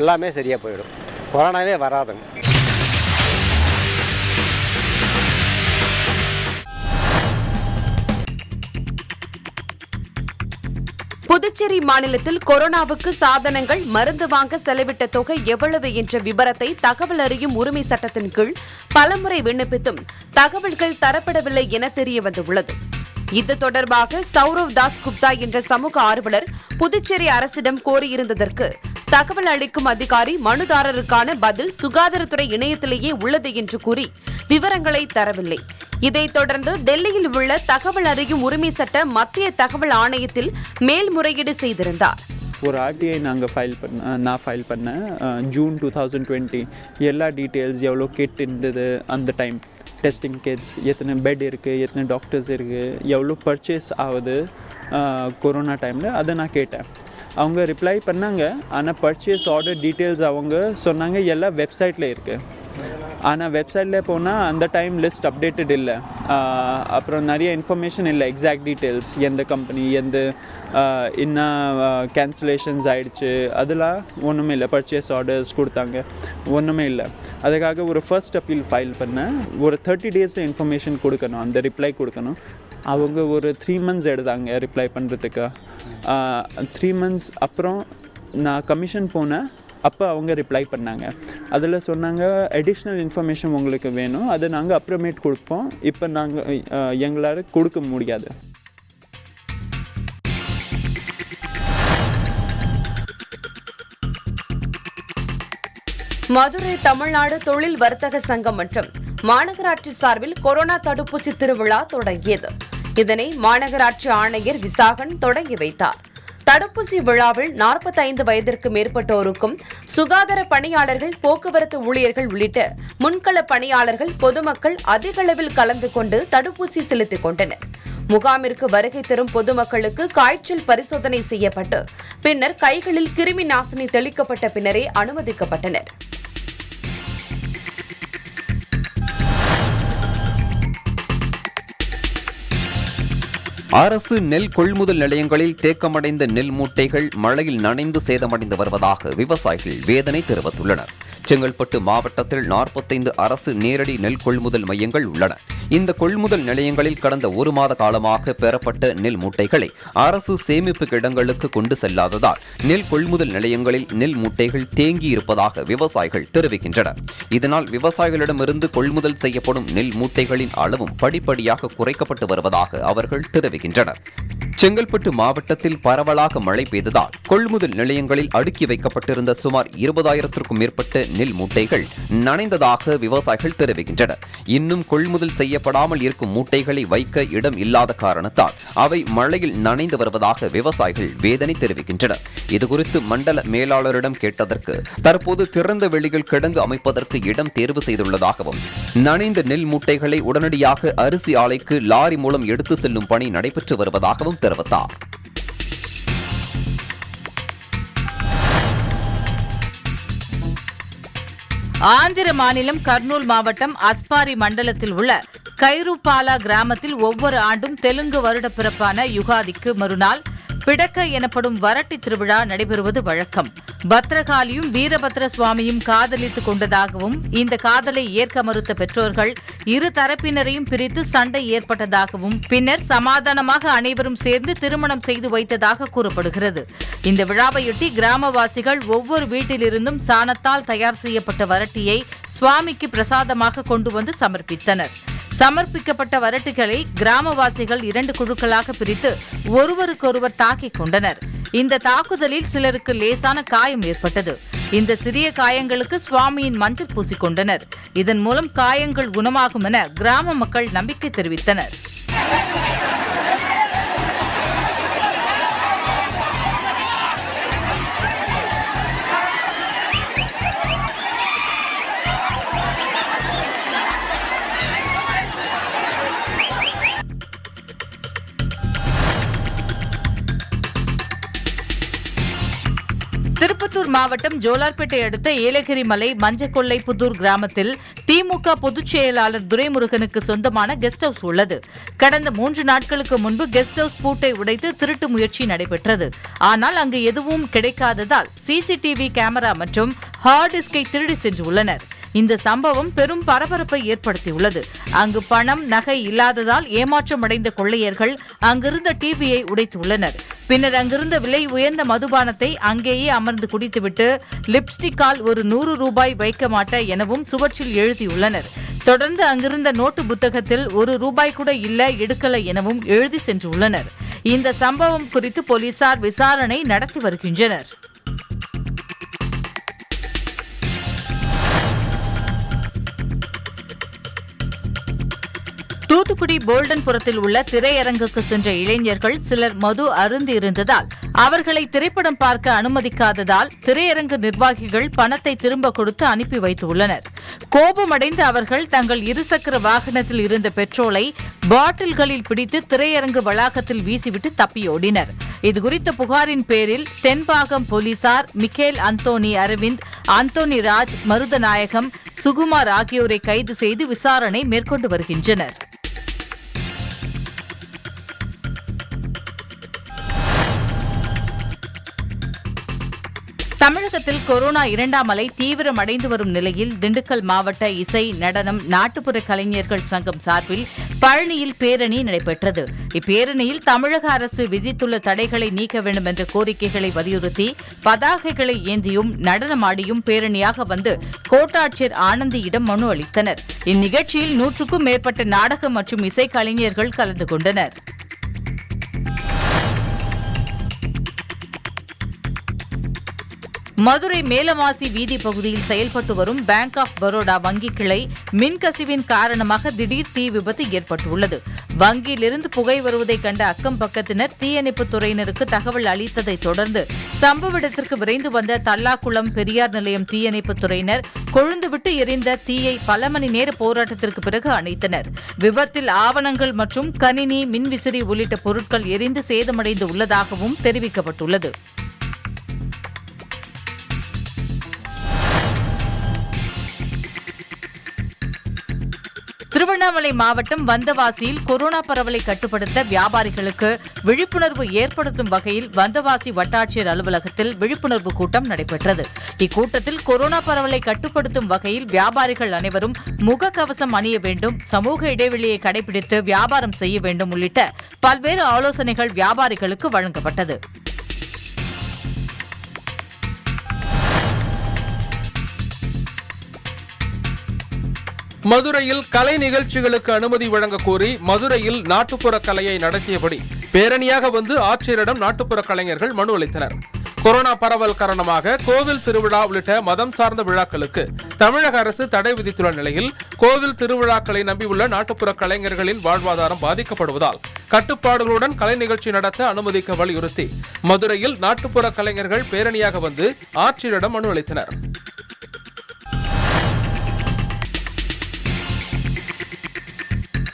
எல்லாமே சரியாக போயிடும். கொரோனாவே வராதுங்க. புதுச்சேரி மாநிலத்தில் கொரோனாவுக்கு சாதனங்கள் மருந்து வாங்க செலவிட்ட தொகை எவ்வளவு என்ற விபரத்தை தகவல் அறியும் உரிமை சட்டத்தின் கீழ் பலமுறை விண்ணப்பித்தும் தகவல்கள் தரப்படவில்லை என தெரியவந்துள்ளது. இது தொடர்பாக சௌரவ் தாஸ் குப்தா என்ற சமூக ஆர்வலர் புதுச்சேரி அரசிடம் கோரியிருந்ததற்கு தகவல் அளிக்கும் அதிகாரி மனுதாரருக்கான பதில் சுகாதாரத்துறை இணையத்திலேயே உள்ளது என்று கூறி விவரங்களை தரவில்லை. இதைத் தொடர்ந்து டெல்லியில் உள்ள தகவல் அறியும் உரிமை சட்ட மத்திய தகவல் ஆணையத்தில் மேல்முறையீடு செய்திருந்தார். ஒரு ஆர்டிஐ நாங்கள் ஃபைல் பண்ண நான் ஃபைல் பண்ணேன் ஜூன் டூ தௌசண்ட் டுவெண்ட்டி எல்லா டீட்டெயில்ஸ் எவ்வளோ கெட்டு இருந்தது அந்த டைம் டெஸ்டிங் கிட்ஸ் எத்தனை பெட் இருக்குது எத்தனை டாக்டர்ஸ் இருக்குது எவ்வளோ பர்ச்சேஸ் ஆகுது கொரோனா டைமில் அதை நான் கேட்டேன். அவங்க ரிப்ளை பண்ணாங்க. ஆனால் பர்ச்சேஸ் ஆர்டர் டீட்டெயில்ஸ் அவங்க சொன்னாங்க எல்லாம் வெப்சைட்டில் இருக்குது ஆனால் வெப்சைட்டில் போனால் அந்த டைம் லிஸ்ட் அப்டேட்டட் இல்லை. அப்புறம் நிறைய இன்ஃபர்மேஷன் இல்லை எக்ஸாக்ட் டீட்டெயில்ஸ் எந்த கம்பெனி எந்த என்ன கேன்சலேஷன்ஸ் ஆகிடுச்சு அதெல்லாம் ஒன்றுமே இல்லை. பர்ச்சேஸ் ஆர்டர்ஸ் கொடுத்தாங்க. ஒன்றுமே இல்லை. அதுக்காக ஒரு ஃபர்ஸ்ட் அப்பீல் ஃபைல் பண்ணேன் ஒரு தேர்ட்டி டேஸில் இன்ஃபர்மேஷன் கொடுக்கணும் அந்த ரிப்ளை கொடுக்கணும். அவங்க ஒரு த்ரீ மந்த்ஸ் எடுத்தாங்க ரிப்ளை பண்ணுறதுக்கு த்ரீ மந்த்ஸ் அப்புறம் நான் கமிஷன் போனேன் அப்போ அவங்க ரிப்ளை பண்ணாங்க. அதில் சொன்னாங்க அடிஷ்னல் இன்ஃபர்மேஷன் உங்களுக்கு வேணும். அதை நாங்கள் அப்புறமேட் கொடுப்போம். இப்போ நாங்கள் எங்களால் கொடுக்க முடியாது. மதுரை தமிழ்நாடு தொழில் வர்த்தக சங்கம் மற்றும் மாநகராட்சி சார்பில் கொரோனா தடுப்பூசி திருவிழா தொடங்கியது. இதனை மாநகராட்சி ஆணையர் விசாகன் தொடங்கி வைத்தார். தடுப்பூசி விழாவில் 45 வயதிற்கு மேற்பட்டோருக்கும் சுகாதார பணியாளர்கள் போக்குவரத்து ஊழியர்கள் உள்ளிட்ட முன்கள பணியாளர்கள் பொதுமக்கள் அதிக அளவில் கலந்து கொண்டு தடுப்பூசி செலுத்திக் கொண்டனர். முகாமிற்கு வருகை தரும் பொதுமக்களுக்கு காய்ச்சல் பரிசோதனை செய்யப்பட்டு பின்னர் கைகளில் கிருமி நாசினி தெளிக்கப்பட்ட பின்னரே அனுமதிக்கப்பட்டனர். அரசு நெல் கொள்முதல் நிலையங்களில் தேக்கமடைந்த நெல் மூட்டைகள் மழையில் நனைந்து சேதமடைந்து வருவதாக விவசாயிகள் வேதனை தெரிவித்துள்ளனர். செங்கல்பட்டு மாவட்டத்தில் நாற்பத்தைந்து அரசு நேரடி நெல் கொள்முதல் மையங்கள் உள்ளன. இந்த கொள்முதல் நிலையங்களில் கடந்த ஒரு மாத காலமாக பெறப்பட்ட நெல் மூட்டைகளை அரசு சேமிப்பு கிடங்களுக்கு கொண்டு செல்லாததால் நெல் கொள்முதல் நிலையங்களில் நெல் மூட்டைகள் தேங்கி இருப்பதாக விவசாயிகள் தெரிவிக்கின்றனர். இதனால் விவசாயிகளிடமிருந்து கொள்முதல் செய்யப்படும் நெல் மூட்டைகளின் அளவும் படிப்படியாக குறைக்கப்பட்டு வருவதாக அவர்கள் தெரிவிக்கின்றனர். வருகின்றனர். செங்கல்பட்டு மாவட்டத்தில் பரவலாக மழை பெய்ததால் கொள்முதல் நிலையங்களில் அடுக்கி வைக்கப்பட்டிருந்த சுமார் இருபதாயிரத்திற்கும் மேற்பட்ட நெல் மூட்டைகள் நனைந்ததாக விவசாயிகள் தெரிவிக்கின்றனர். இன்னும் கொள்முதல் செய்யப்படாமல் இருக்கும் மூட்டைகளை வைக்க இடம் இல்லாத காரணத்தால் அவை மழையில் நனைந்து வருவதாக விவசாயிகள் வேதனை தெரிவிக்கின்றனர். இதுகுறித்து மண்டல மேலாளரிடம் கேட்டதற்கு தற்போது திறந்த வெளியில் கிடங்கு அமைப்பதற்கு இடம் தேர்வு செய்துள்ளதாகவும் நனைந்த நெல் மூட்டைகளை உடனடியாக அரிசி ஆலைக்கு லாரி மூலம் எடுத்து செல்லும் பணி நடைபெற்று வருவதாகவும் தெரிவித்தார். ஆந்திர மாநிலம் கர்னூல் மாவட்டம் அஸ்பாரி மண்டலத்தில் உள்ள கைருபாலா கிராமத்தில் ஒவ்வொரு ஆண்டும் தெலுங்கு வருட பிறப்பான யுகாதிக்கு மறுநாள் பிடக்க எனப்படும் வரட்டி திருவிழா நடைபெறுவது வழக்கம். பத்ரகாளியும் வீரபத்ர சுவாமியும் காதலித்துக் கொண்டதாகவும் இந்த காதலை ஏற்க மறுத்த பெற்றோர்கள் இரு தரப்பினரையும் பிரித்து சண்டை ஏற்பட்டதாகவும் பின்னர் சமாதானமாக அனைவரும் சேர்ந்து திருமணம் செய்து வைத்ததாக கூறப்படுகிறது. இந்த விழாவையொட்டி கிராமவாசிகள் ஒவ்வொரு வீட்டிலிருந்தும் சாணத்தால் தயார் செய்யப்பட்ட வரட்டியை சுவாமிக்கு பிரசாதமாக கொண்டு வந்து சமர்ப்பித்தனர். சமர்ப்பிக்கப்பட்ட வரட்டுகளை கிராமவாசிகள் இரண்டு குழுக்களாக பிரித்து ஒருவருக்கொருவர் தாக்கிக் கொண்டனர். இந்த தாக்குதலில் சிலருக்கு லேசான காயம் ஏற்பட்டது. இந்த சிறிய காயங்களுக்கு சுவாமியின் மஞ்சள் பூசிக்கொண்டனர். இதன் மூலம் காயங்கள் குணமாகும் என கிராம மக்கள் நம்பிக்கை தெரிவித்தனர். மாவட்டம் ஜோலார்பேட்டை அடுத்த ஏலகிரி மலை மஞ்சக்கொள்ளை புதூர் கிராமத்தில் திமுக பொதுச் செயலாளர் துரைமுருகனுக்கு சொந்தமான கெஸ்ட் ஹவுஸ் உள்ளது. கடந்த மூன்று நாட்களுக்கு முன்பு கெஸ்ட் ஹவுஸ் பூட்டை உடைத்து திருட்டு முயற்சி நடைபெற்றது. ஆனால் அங்கு எதுவும் கிடைக்காததால் சிசிடிவி கேமரா மற்றும் ஹார்ட் டிஸ்கை திருடி சென்றுள்ளனர். இந்த சம்பவம் பெரும் பரபரப்பை ஏற்படுத்தியுள்ளது. அங்கு பணம் நகை இல்லாததால் ஏமாற்றமடைந்த கொள்ளையர்கள் அங்கிருந்த டிவியை உடைத்துள்ளனர். பின்னர் அங்கிருந்த விலை உயர்ந்த மதுபானத்தை அங்கேயே அமர்ந்து குடித்துவிட்டு லிப்ஸ்டிக்கால் ஒரு நூறு ரூபாய் வைக்க மாட்ட எனவும் சுவற்றில் எழுதியுள்ளனர். தொடர்ந்து அங்கிருந்த நோட்டு புத்தகத்தில் ஒரு ரூபாய் கூட இல்ல எடுக்கல எனவும் எழுதி சென்றுள்ளனர். இந்த சம்பவம் குறித்து போலீசார் விசாரணை நடத்தி வருகின்றனர். தூத்துக்குடி போல்டன்புரத்தில் உள்ள திரையரங்குக்கு சென்ற இளைஞர்கள் சிலர் மது அருந்து இருந்ததால் அவர்களை திரைப்படம் பார்க்க அனுமதிக்காததால் திரையரங்கு நிர்வாகிகள் பணத்தை திரும்ப கொடுத்து அனுப்பி வைத்துள்ளனர். கோபமடைந்த அவர்கள் தங்கள் இருசக்கர வாகனத்தில் இருந்த பெட்ரோலை பாட்டில்களில் பிடித்து திரையரங்கு வளாகத்தில் வீசிவிட்டு தப்பியோடினர் இதுகுறித்த புகாரின் பேரில் தென்பாகம் போலீசார் மிக்கேல் அந்தோனி அரவிந்த் அந்தோனி ராஜ் மருதநாயகம் சுகுமார் ஆகியோரை கைது செய்து விசாரணை மேற்கொண்டு வருகின்றனர். தமிழகத்தில் கொரோனா இரண்டாம் அலை தீவிரமடைந்து வரும் நிலையில் திண்டுக்கல் மாவட்ட இசை நடனம் நாட்டுப்புற கலைஞர்கள் சங்கம் சார்பில் பழனியில் பேரணி நடைபெற்றது. இப்பேரணியில் தமிழக அரசு விதித்துள்ள தடைகளை நீக்க வேண்டும் என்ற கோரிக்கைகளை வலியுறுத்தி பதாகைகளை ஏந்தியும் நடனமாடியும் பேரணியாக வந்து கோட்டாட்சியர் ஆனந்தியிடம் மனு அளித்தனர். இந்நிகழ்ச்சியில் நூற்றுக்கும் மேற்பட்ட நாடக மற்றும் இசை கலைஞர்கள் கலந்து கொண்டனர். மதுரை மேலமாசி வீதி பகுதியில் செயல்பட்டு வரும் பேங்க் ஆஃப் பரோடா வங்கி கிளை மின்கசிவின் காரணமாக திடீர் தீ விபத்து ஏற்பட்டுள்ளது. வங்கியிலிருந்து புகை வருவதை கண்ட அக்கம் பக்கத்தினர் தீயணைப்புத் துறையினருக்கு தகவல் அளித்ததைத் தொடர்ந்து சம்பவ இடத்திற்கு விரைந்து வந்த தல்லாக்குளம் பெரியார் நிலையம் தீயணைப்புத் துறையினர் கொழுந்துவிட்டு எரிந்த தீயை பல மணி நேர போராட்டத்திற்கு பிறகு அணைத்தனர். விபத்தில் ஆவணங்கள் மற்றும் கணினி மின்விசிறி உள்ளிட்ட பொருட்கள் எரிந்து சேதமடைந்து உள்ளதாகவும் தெரிவிக்கப்பட்டுள்ளது. திருவண்ணாமலை மாவட்டம் வந்தவாசியில் கொரோனா பரவலை கட்டுப்படுத்த வியாபாரிகளுக்கு விழிப்புணர்வு ஏற்படுத்தும் வகையில் வந்தவாசி வட்டாட்சியர் அலுவலகத்தில் விழிப்புணர்வு கூட்டம் நடைபெற்றது. இக்கூட்டத்தில் கொரோனா பரவலை கட்டுப்படுத்தும் வகையில் வியாபாரிகள் அனைவரும் முகக்கவசம் அணிய வேண்டும் சமூக இடைவெளியை கடைபிடித்து வியாபாரம் செய்ய வேண்டும் உள்ளிட்ட பல்வேறு ஆலோசனைகள் வியாபாரிகளுக்கு வழங்கப்பட்டது. மதுரையில் கலை நிகழ்ச்சிகளுக்கு அனுமதி வழங்க கோரி மதுரையில் நாட்டுப்புற கலையை நடத்தியபடி பேரணியாக வந்து ஆட்சியரிடம் நாட்டுப்புற கலைஞர்கள் மனு அளித்தனர். கொரோனா பரவல் காரணமாக கோவில் திருவிழா உள்ளிட்ட மதம் சார்ந்த விழாக்களுக்கு தமிழக அரசு தடை விதித்துள்ள நிலையில் கோவில் திருவிழாக்களை நம்பியுள்ள நாட்டுப்புற கலைஞர்களின் வாழ்வாதாரம் பாதிக்கப்படுவதால் கட்டுப்பாடுகளுடன் கலை நிகழ்ச்சி நடத்த அனுமதிக்க வலியுறுத்தி மதுரையில் நாட்டுப்புற கலைஞர்கள் பேரணியாக வந்து ஆட்சியரிடம் மனு அளித்தனர்.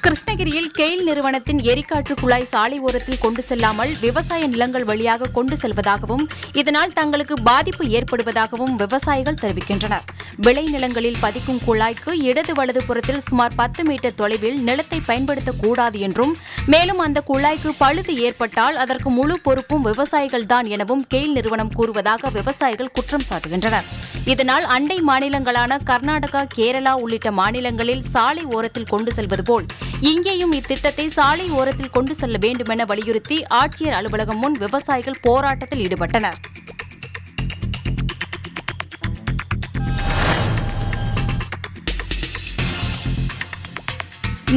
கிருஷ்ணகிரியில் கெயில் நிறுவனத்தின் எரிக்காற்று குழாய் சாலை ஓரத்தில் கொண்டு செல்லாமல் விவசாய நிலங்கள் வழியாக கொண்டு செல்வதாகவும் இதனால் தங்களுக்கு பாதிப்பு ஏற்படுவதாகவும் விவசாயிகள் தெரிவிக்கின்றனர். விளை நிலங்களில் பதிக்கும் குழாய்க்கு இடது வலது புறத்தில் சுமார் பத்து மீட்டர் தொலைவில் நிலத்தை பயன்படுத்தக்கூடாது என்றும் மேலும் அந்த குழாய்க்கு பழுது ஏற்பட்டால் அதற்கு முழு பொறுப்பும் விவசாயிகள் தான் எனவும் கெயில் நிறுவனம் கூறுவதாக விவசாயிகள் குற்றம் சாட்டுகின்றனர். இதனால் அண்டை மாநிலங்களான கர்நாடகா கேரளா உள்ளிட்ட மாநிலங்களில் சாலை ஓரத்தில் கொண்டு செல்வது போல் இங்கேயும் இத்திட்டத்தை சாலை ஓரத்தில் கொண்டு செல்ல வேண்டுமென வலியுறுத்தி ஆட்சியர் அலுவலகம் முன் விவசாயிகள் போராட்டத்தில் ஈடுபட்டனர்.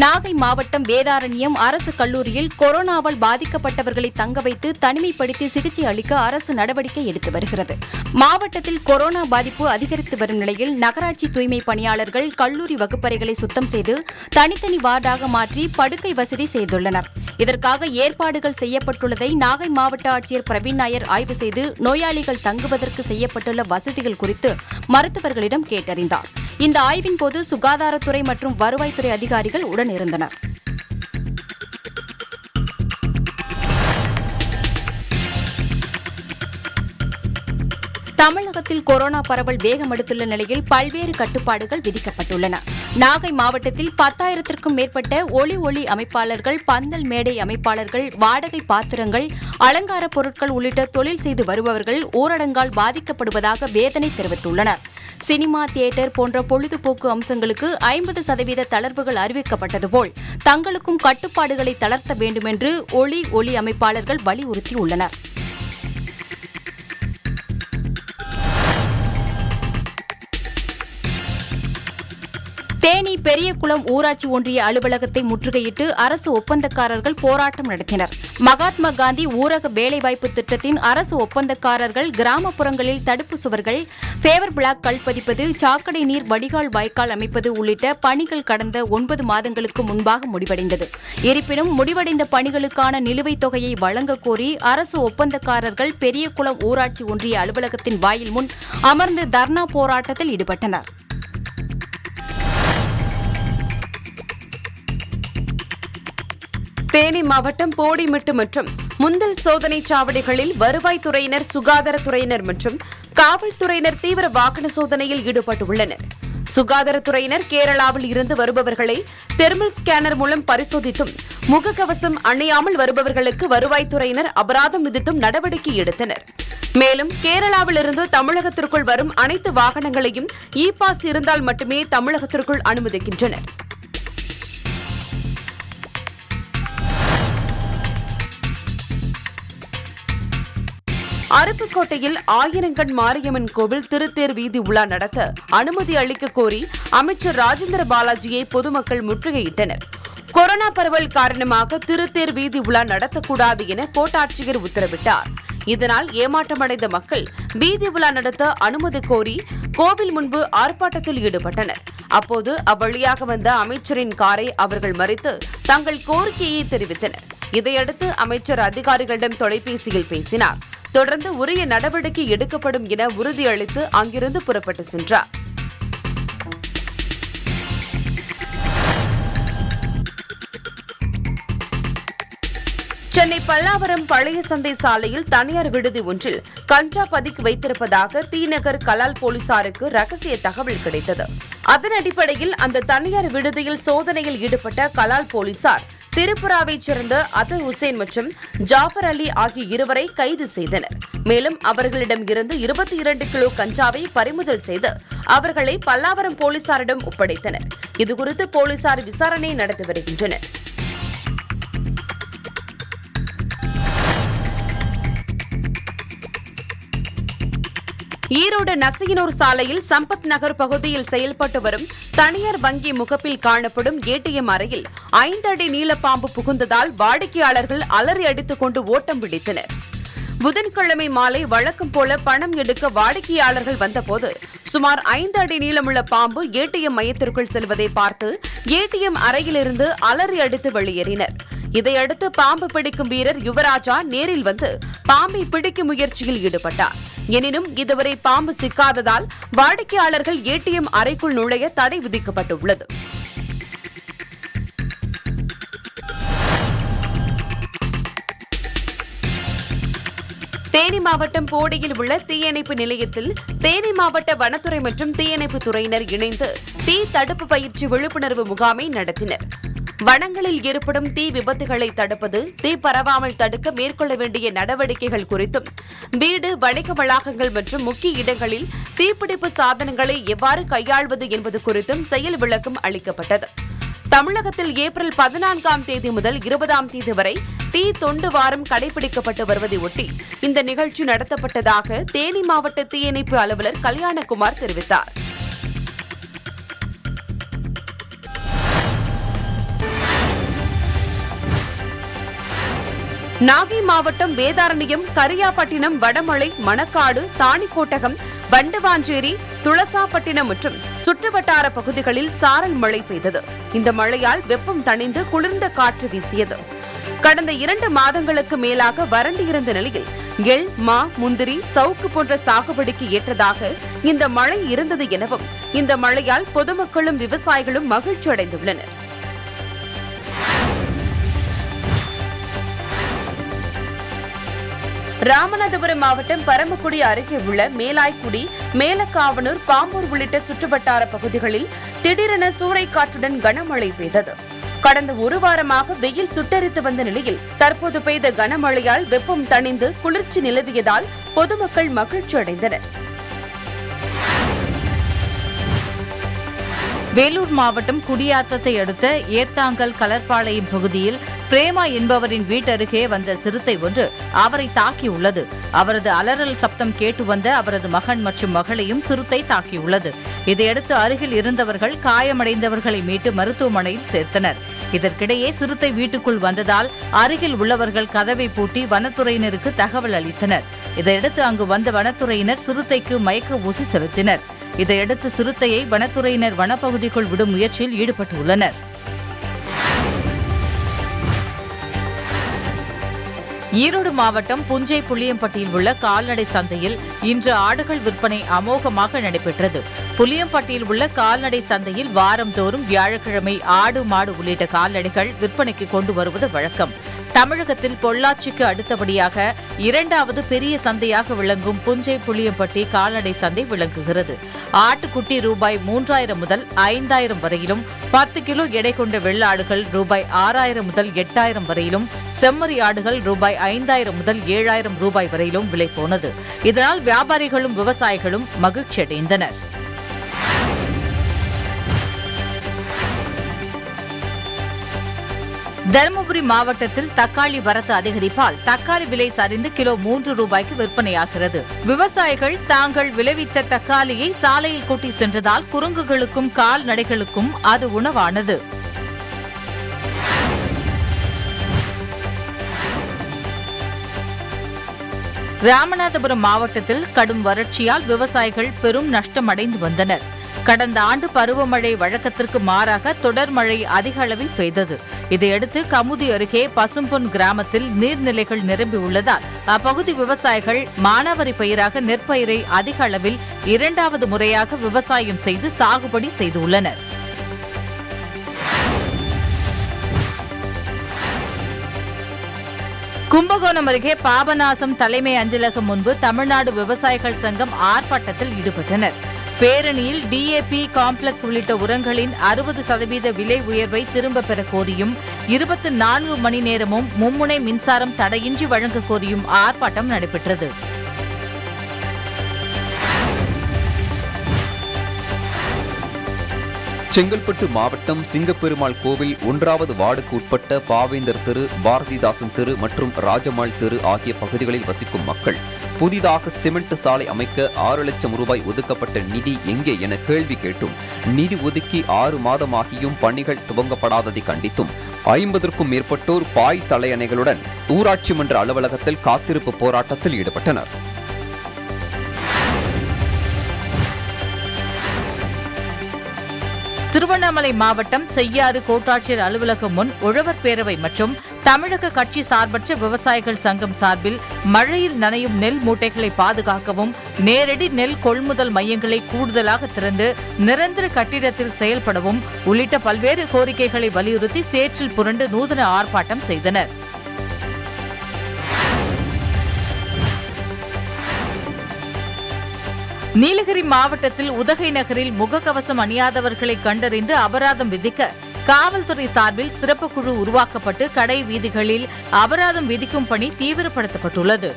நாகை மாவட்டம் வேதாரண்யம் அரசு கல்லூரியில் கொரோனாவால் பாதிக்கப்பட்டவர்களை தங்க வைத்து தனிமைப்படுத்தி சிகிச்சை அளிக்க அரசு நடவடிக்கை எடுத்து வருகிறது. மாவட்டத்தில் கொரோனா பாதிப்பு அதிகரித்து வரும் நிலையில் நகராட்சி தூய்மை பணியாளர்கள் கல்லூரி வகுப்பறைகளை சுத்தம் செய்து தனித்தனி வார்டாக மாற்றி படுக்கை வசதி செய்துள்ளனர். இதற்காக ஏற்பாடுகள் செய்யப்பட்டுள்ளதை நாகை மாவட்ட ஆட்சியர் பிரவீன் நாயர் ஆய்வு செய்து நோயாளிகள் தங்குவதற்கு செய்யப்பட்டுள்ள வசதிகள் குறித்து மருத்துவர்களிடம் கேட்டறிந்தார். இந்த ஆய்வின் போது சுகாதாரத்துறை மற்றும் வருவாய்த்துறை அதிகாரிகள் உடன் இருந்தனர் தமிழகத்தில் கொரோனா பரவல் வேகமெடுத்துள்ள நிலையில் பல்வேறு கட்டுப்பாடுகள் விதிக்கப்பட்டுள்ளன. நாகை மாவட்டத்தில் பத்தாயிரத்திற்கும் மேற்பட்ட ஒளி ஒளி அமைப்பாளர்கள் பந்தல் மேடை அமைப்பாளர்கள் வாடகை பாத்திரங்கள் அலங்கார பொருட்கள் உள்ளிட்ட தொழில் செய்து வருபவர்கள் ஊரடங்கால் பாதிக்கப்படுவதாக வேதனை தெரிவித்துள்ளனர். சினிமா தியேட்டர் போன்ற பொழுதுபோக்கு அம்சங்களுக்கு ஐம்பது சதவீத தளர்வுகள் அறிவிக்கப்பட்டது போல் தங்களுக்கும் கட்டுப்பாடுகளை தளர்த்த வேண்டுமென்று ஒளி ஒளி அமைப்பாளர்கள் வலியுறுத்தியுள்ளனா் தேனி பெரியகுளம் ஊராட்சி ஒன்றிய அலுவலகத்தை முற்றுகையிட்டு அரசு ஒப்பந்தக்காரர்கள் போராட்டம் நடத்தினர். மகாத்மா காந்தி ஊரக வேலைவாய்ப்பு திட்டத்தின் அரசு ஒப்பந்தக்காரர்கள் கிராமப்புறங்களில் தடுப்பு சுவர்கள் ஃபேவர் பிளாக் கல்பதிப்பது சாக்கடை நீர் வடிகால் வாய்க்கால் அமைப்பது உள்ளிட்ட பணிகள் கடந்த ஒன்பது மாதங்களுக்கு முன்பாக முடிவடைந்தது. இருப்பினும் முடிவடைந்த பணிகளுக்கான நிலுவைத் தொகையை வழங்க கோரி அரசு ஒப்பந்தக்காரர்கள் பெரியகுளம் ஊராட்சி ஒன்றிய அலுவலகத்தின் வாயில் முன் அமர்ந்து தர்ணா போராட்டத்தில் ஈடுபட்டனர். தேனி மாவட்டம் போடிமெட்டு மற்றும் முந்தல் சோதனை சாவடிகளில் வருவாய்த்துறையினர் சுகாதாரத்துறையினர் மற்றும் காவல்துறையினர் தீவிர வாகன சோதனையில் ஈடுபட்டுள்ளனர். சுகாதாரத்துறையினர் கேரளாவில் இருந்து வருபவர்களை தெர்மல் ஸ்கேனர் மூலம் பரிசோதித்தும் முகக்கவசம் அணியாமல் வருபவர்களுக்கு வருவாய்த்துறையினர் அபராதம் விதித்தும் நடவடிக்கை எடுத்தனர். மேலும் கேரளாவிலிருந்து தமிழகத்திற்குள் வரும் அனைத்து வாகனங்களையும் இ பாஸ் இருந்தால் மட்டுமே தமிழகத்திற்குள் அனுமதிக்கின்றனர். அருப்புக்கோட்டையில் ஆயிரங்கண் மாரியம்மன் கோவில் திருத்தேர் வீதி உலா நடத்த அனுமதி அளிக்க கோரி அமைச்சர் ராஜேந்திர பாலாஜியை பொதுமக்கள் முற்றுகையிட்டனர். கொரோனா பரவல் காரணமாக திருத்தேர் வீதி உலா நடத்தக்கூடாது என கோட்டாட்சியர் உத்தரவிட்டார். இதனால் ஏமாற்றமடைந்த மக்கள் வீதி உலா நடத்த அனுமதி கோரி கோவில் முன்பு ஆர்ப்பாட்டத்தில் ஈடுபட்டனர். அப்போது அவ்வழியாக வந்த அமைச்சரின் காரை அவர்கள் மறித்து தங்கள் கோரிக்கையை தெரிவித்தனர். இதையடுத்து அமைச்சர் அதிகாரிகளிடம் தொலைபேசியில் பேசினார். தொடர்ந்து உரிய நடவடிக்கை எடுக்கப்படும் என உறுதியளித்து அங்கிருந்து புறப்பட்டு சென்றார். சென்னை பல்லாவரம் பழைய சந்தை சாலையில் தனியார் விடுதி ஒன்றில் கஞ்சா பதுக்கி வைத்திருப்பதாக தீநகர் கலால் போலீசாருக்கு ரகசிய தகவல் கிடைத்தது. அதன் அடிப்படையில் அந்த தனியார் விடுதியில் சோதனையில் ஈடுபட்ட கலால் போலீசார் திரிபுராவைச் சேர்ந்த அதர் ஹுசேன் மற்றும் ஜாஃபர் அலி ஆகிய இருவரை கைது செய்தனர். மேலும் அவர்களிடம் இருந்து இருபத்தி இரண்டு கிலோ கஞ்சாவை பறிமுதல் செய்து அவர்களை பல்லாவரம் போலீசாரிடம் ஒப்படைத்தனர். இதுகுறித்து போலீசார் விசாரணை நடத்தி வருகின்றனர். ஈரோடு நசையனூர் சாலையில் சம்பத் நகர் பகுதியில் செயல்பட்டு வரும் தனியார் வங்கி முகப்பில் காணப்படும் ஏடிஎம் அறையில் ஐந்து அடி நீலப்பாம்பு புகுந்ததால் வாடிக்கையாளர்கள் அலறி அடித்துக் கொண்டு ஓட்டம் பிடித்தனர். புதன்கிழமை மாலை வழக்கம் போல பணம் எடுக்க வாடிக்கையாளர்கள் வந்தபோது சுமார் ஐந்து அடி நீளமுள்ள பாம்பு ஏடிஎம் மையத்திற்குள் செல்வதை பார்த்து ஏடிஎம் அறையிலிருந்து அலறி அடித்து வெளியேறினர். இதையடுத்து பாம்பு பிடிக்கும் வீரர் யுவராஜா நேரில் வந்து பாம்பை பிடிக்கும் முயற்சியில் ஈடுபட்டார். எனினும் இதுவரை பாம்பு சிக்காததால் வாடிக்கையாளர்கள் ஏடிஎம் அறைக்குள் நுழைய தடை விதிக்கப்பட்டுள்ளது. தேனி மாவட்டம் போடியில் உள்ள தீயணைப்பு நிலையத்தில் தேனி மாவட்ட வனத்துறை மற்றும் தீயணைப்பு துறையினர் இணைந்து தீ தடுப்பு பயிற்சி விழிப்புணர்வு முகாமை நடத்தினர். வனங்களில் ஏற்படும் தீ விபத்துகளை தடுப்பது தீ பரவாமல் தடுக்க மேற்கொள்ள வேண்டிய நடவடிக்கைகள் குறித்தும் வீடு வணிக வளாகங்கள் மற்றும் முக்கிய இடங்களில் தீப்பிடிப்பு சாதனங்களை எவ்வாறு கையாள்வது என்பது குறித்தும் செயல் விளக்கம் அளிக்கப்பட்டது. தமிழகத்தில் ஏப்ரல் பதினான்காம் தேதி முதல் இருபதாம் தேதி வரை தீ தொண்டு வாரம் கடைபிடிக்கப்பட்டு வருவதை ஒட்டி இந்த நிகழ்ச்சி நடத்தப்பட்டதாக தேனி மாவட்ட தீயணைப்பு அலுவலர் கல்யாணகுமார் தெரிவித்தார். நாகை மாவட்டம் வேதாரண்யம் கரியாப்பட்டினம் வடமலை மணக்காடு தாணிக்கோட்டகம் வண்டுவாஞ்சேரி துளசாப்பட்டினம் மற்றும் சுற்றுவட்டார பகுதிகளில் சாரல் மழை பெய்தது. இந்த மழையால் வெப்பம் தணிந்து குளிர்ந்த காற்று வீசியது. கடந்த இரண்டு மாதங்களுக்கு மேலாக வறண்டிருந்த நிலையில் எள் மா முந்திரி சவுக்கு போன்ற சாகுபடிக்கு ஏற்றதாக இந்த மழை இருந்தது எனவும் இந்த மழையால் பொதுமக்களும் விவசாயிகளும் மகிழ்ச்சி அடைந்துள்ளனர் ராமநாதபுரம் மாவட்டம் பரமக்குடி அருகே உள்ள மேலாய்க்குடி மேலக்காவனூர் பாம்பூர் உள்ளிட்ட சுற்றுவட்டார பகுதிகளில் திடீரென சூறைக்காற்றுடன் கனமழை பெய்தது. கடந்த ஒரு வாரமாக வெயில் சுட்டரித்து வந்த நிலையில் தற்போது பெய்த கனமழையால் வெப்பம் தணிந்து குளிர்ச்சி நிலவியதால் பொதுமக்கள் மகிழ்ச்சி அடைந்தனர் வேலூர் மாவட்டம் குடியாத்தத்தை அடுத்த ஏர்த்தாங்கல் கலர்பாளையம் பகுதியில் பிரேமா என்பவரின் வீட்டருகே வந்த சிறுத்தை ஒன்று அவரை தாக்கியுள்ளது. அவரது அலறல் சப்தம் கேட்டு வந்த அவரது மகன் மற்றும் மகளையும் சிறுத்தை தாக்கியுள்ளது. இதையடுத்து அருகில் இருந்தவர்கள் காயமடைந்தவர்களை மீட்டு மருத்துவமனையில் சேர்த்தனர். இதற்கிடையே சிறுத்தை வீட்டுக்குள் வந்ததால் அருகில் உள்ளவர்கள் கதவை பூட்டி வனத்துறையினருக்கு தகவல் அளித்தனர். இதையடுத்து அங்கு வந்த வனத்துறையினர் சிறுத்தைக்கு மயக்க ஊசி செலுத்தினர். இதையடுத்து சிறுத்தையை வனத்துறையினர் வனப்பகுதிக்குள் விடும் முயற்சியில் ஈடுபட்டுள்ளனர். ஈரோடு மாவட்டம் புஞ்சை புளியம்பட்டியில் உள்ள கால்நடை சந்தையில் இன்று ஆடுகள் விற்பனை அமோகமாக நடைபெற்றது. புளியம்பட்டியில் உள்ள கால்நடை சந்தையில் வாரந்தோறும் வியாழக்கிழமை ஆடு மாடு உள்ளிட்ட கால்நடைகள் விற்பனைக்கு கொண்டு வருவது வழக்கம். தமிழகத்தில் பொள்ளாச்சிக்கு அடுத்தபடியாக இரண்டாவது பெரிய சந்தையாக விளங்கும் புஞ்சை புளியம்பட்டி கால்நடை சந்தை விளங்குகிறது. ஆட்டுக்குட்டி ரூபாய் மூன்றாயிரம் முதல் ஐந்தாயிரம் வரையிலும் பத்து கிலோ எடை கொண்ட வெள்ளாடுகள் ரூபாய் ஆறாயிரம் முதல் எட்டாயிரம் வரையிலும் செம்மறி ஆடுகள் ரூபாய் ஐந்தாயிரம் முதல் ஏழாயிரம் ரூபாய் வரையிலும் விலை போனது. இதனால் வியாபாரிகளும் விவசாயிகளும் மகிழ்ச்சியடைந்தனர். தருமபுரி மாவட்டத்தில் தக்காளி வரத்து அதிகரிப்பால் தக்காளி விலை சரிந்து கிலோ மூன்று ரூபாய்க்கு விற்பனையாகிறது. விவசாயிகள் தாங்கள் விளைவித்த தக்காளியை சாலையில் கூட்டி சென்றதால் குரங்குகளுக்கும் கால்நடைகளுக்கும் அது உணவானது. ராமநாதபுரம் மாவட்டத்தில் கடும் வறட்சியால் விவசாயிகள் பெரும் நஷ்டமடைந்து வந்தனர். கடந்த ஆண்டு பருவமழை வழக்கத்திற்கு மாறாக தொடர் மழை அதிக அளவில் பெய்தது. இதையடுத்து கமுதி அருகே பசும்பொன் கிராமத்தில் நீர்நிலைகள் நிரம்பியுள்ளதால் அப்பகுதி விவசாயிகள் மானாவரி பயிராக நெற்பயிரை அதிக அளவில் இரண்டாவது முறையாக விவசாயம் செய்து சாகுபடி செய்துள்ளனர். கும்பகோணம் அருகே பாபநாசம் தலைமை அஞ்சலகம் முன்பு தமிழ்நாடு விவசாயிகள் சங்கம் ஆர்ப்பாட்டத்தில் ஈடுபட்டனர். பேரணியில் டிஏபி காம்ப்ளெக்ஸ் உள்ளிட்ட உரங்களின் அறுபது சதவீத விலை உயர்வை திரும்பப் பெற கோரியும் இருபத்தி நான்கு மணி நேரமும் மும்முனை மின்சாரம் தடையின்றி வழங்க கோரியும் ஆர்ப்பாட்டம் நடைபெற்றது. செங்கல்பட்டு மாவட்டம் சிங்கப்பெருமாள் கோவில் ஒன்றாவது வார்டுக்கு உட்பட்ட பாவேந்தர் தெரு பாரதிதாசன் தெரு மற்றும் ராஜமாள் தெரு ஆகிய பகுதிகளில் வசிக்கும் மக்கள். புதிதாக சிமெண்ட் சாலை அமைக்க ஆறு லட்சம் ரூபாய் ஒதுக்கப்பட்ட நிதி எங்கே என கேள்வி கேட்டும். நிதி ஒதுக்கி ஆறு மாதமாகியும் பணிகள் துவங்கப்படாததை கண்டித்தும் ஐம்பதற்கும் மேற்பட்டோர் பாய் தலையணைகளுடன் ஊராட்சி மன்ற அலுவலகத்தில் காத்திருப்பு போராட்டத்தில் ஈடுபட்டனர். திருவண்ணாமலை மாவட்டம் செய்யாறு கோட்டாட்சியர் அலுவலகம் முன் உழவர் பேரவை மற்றும் தமிழக கட்சி சார்பற்ற விவசாயிகள் சங்கம் சார்பில் மழையில் நனையும் நெல் மூட்டைகளை பாதுகாக்கவும் நேரடி நெல் கொள்முதல் மையங்களை கூடுதலாக திறந்து நிரந்தர கட்டிடத்தில் செயல்படவும் உள்ளிட்ட பல்வேறு கோரிக்கைகளை வலியுறுத்தி சேற்றில் புரண்டு நூதன ஆர்ப்பாட்டம் செய்தனர். நீலகிரி மாவட்டத்தில் உதகை நகரில் முகக்கவசம் அணியாதவர்களை கண்டறிந்து அபராதம் விதிக்க காவல்துறை சார்பில் சிறப்பு குழு உருவாக்கப்பட்டு கடை வீதிகளில் அபராதம் விதிக்கும் பணி தீவிரப்படுத்தப்பட்டுள்ளது.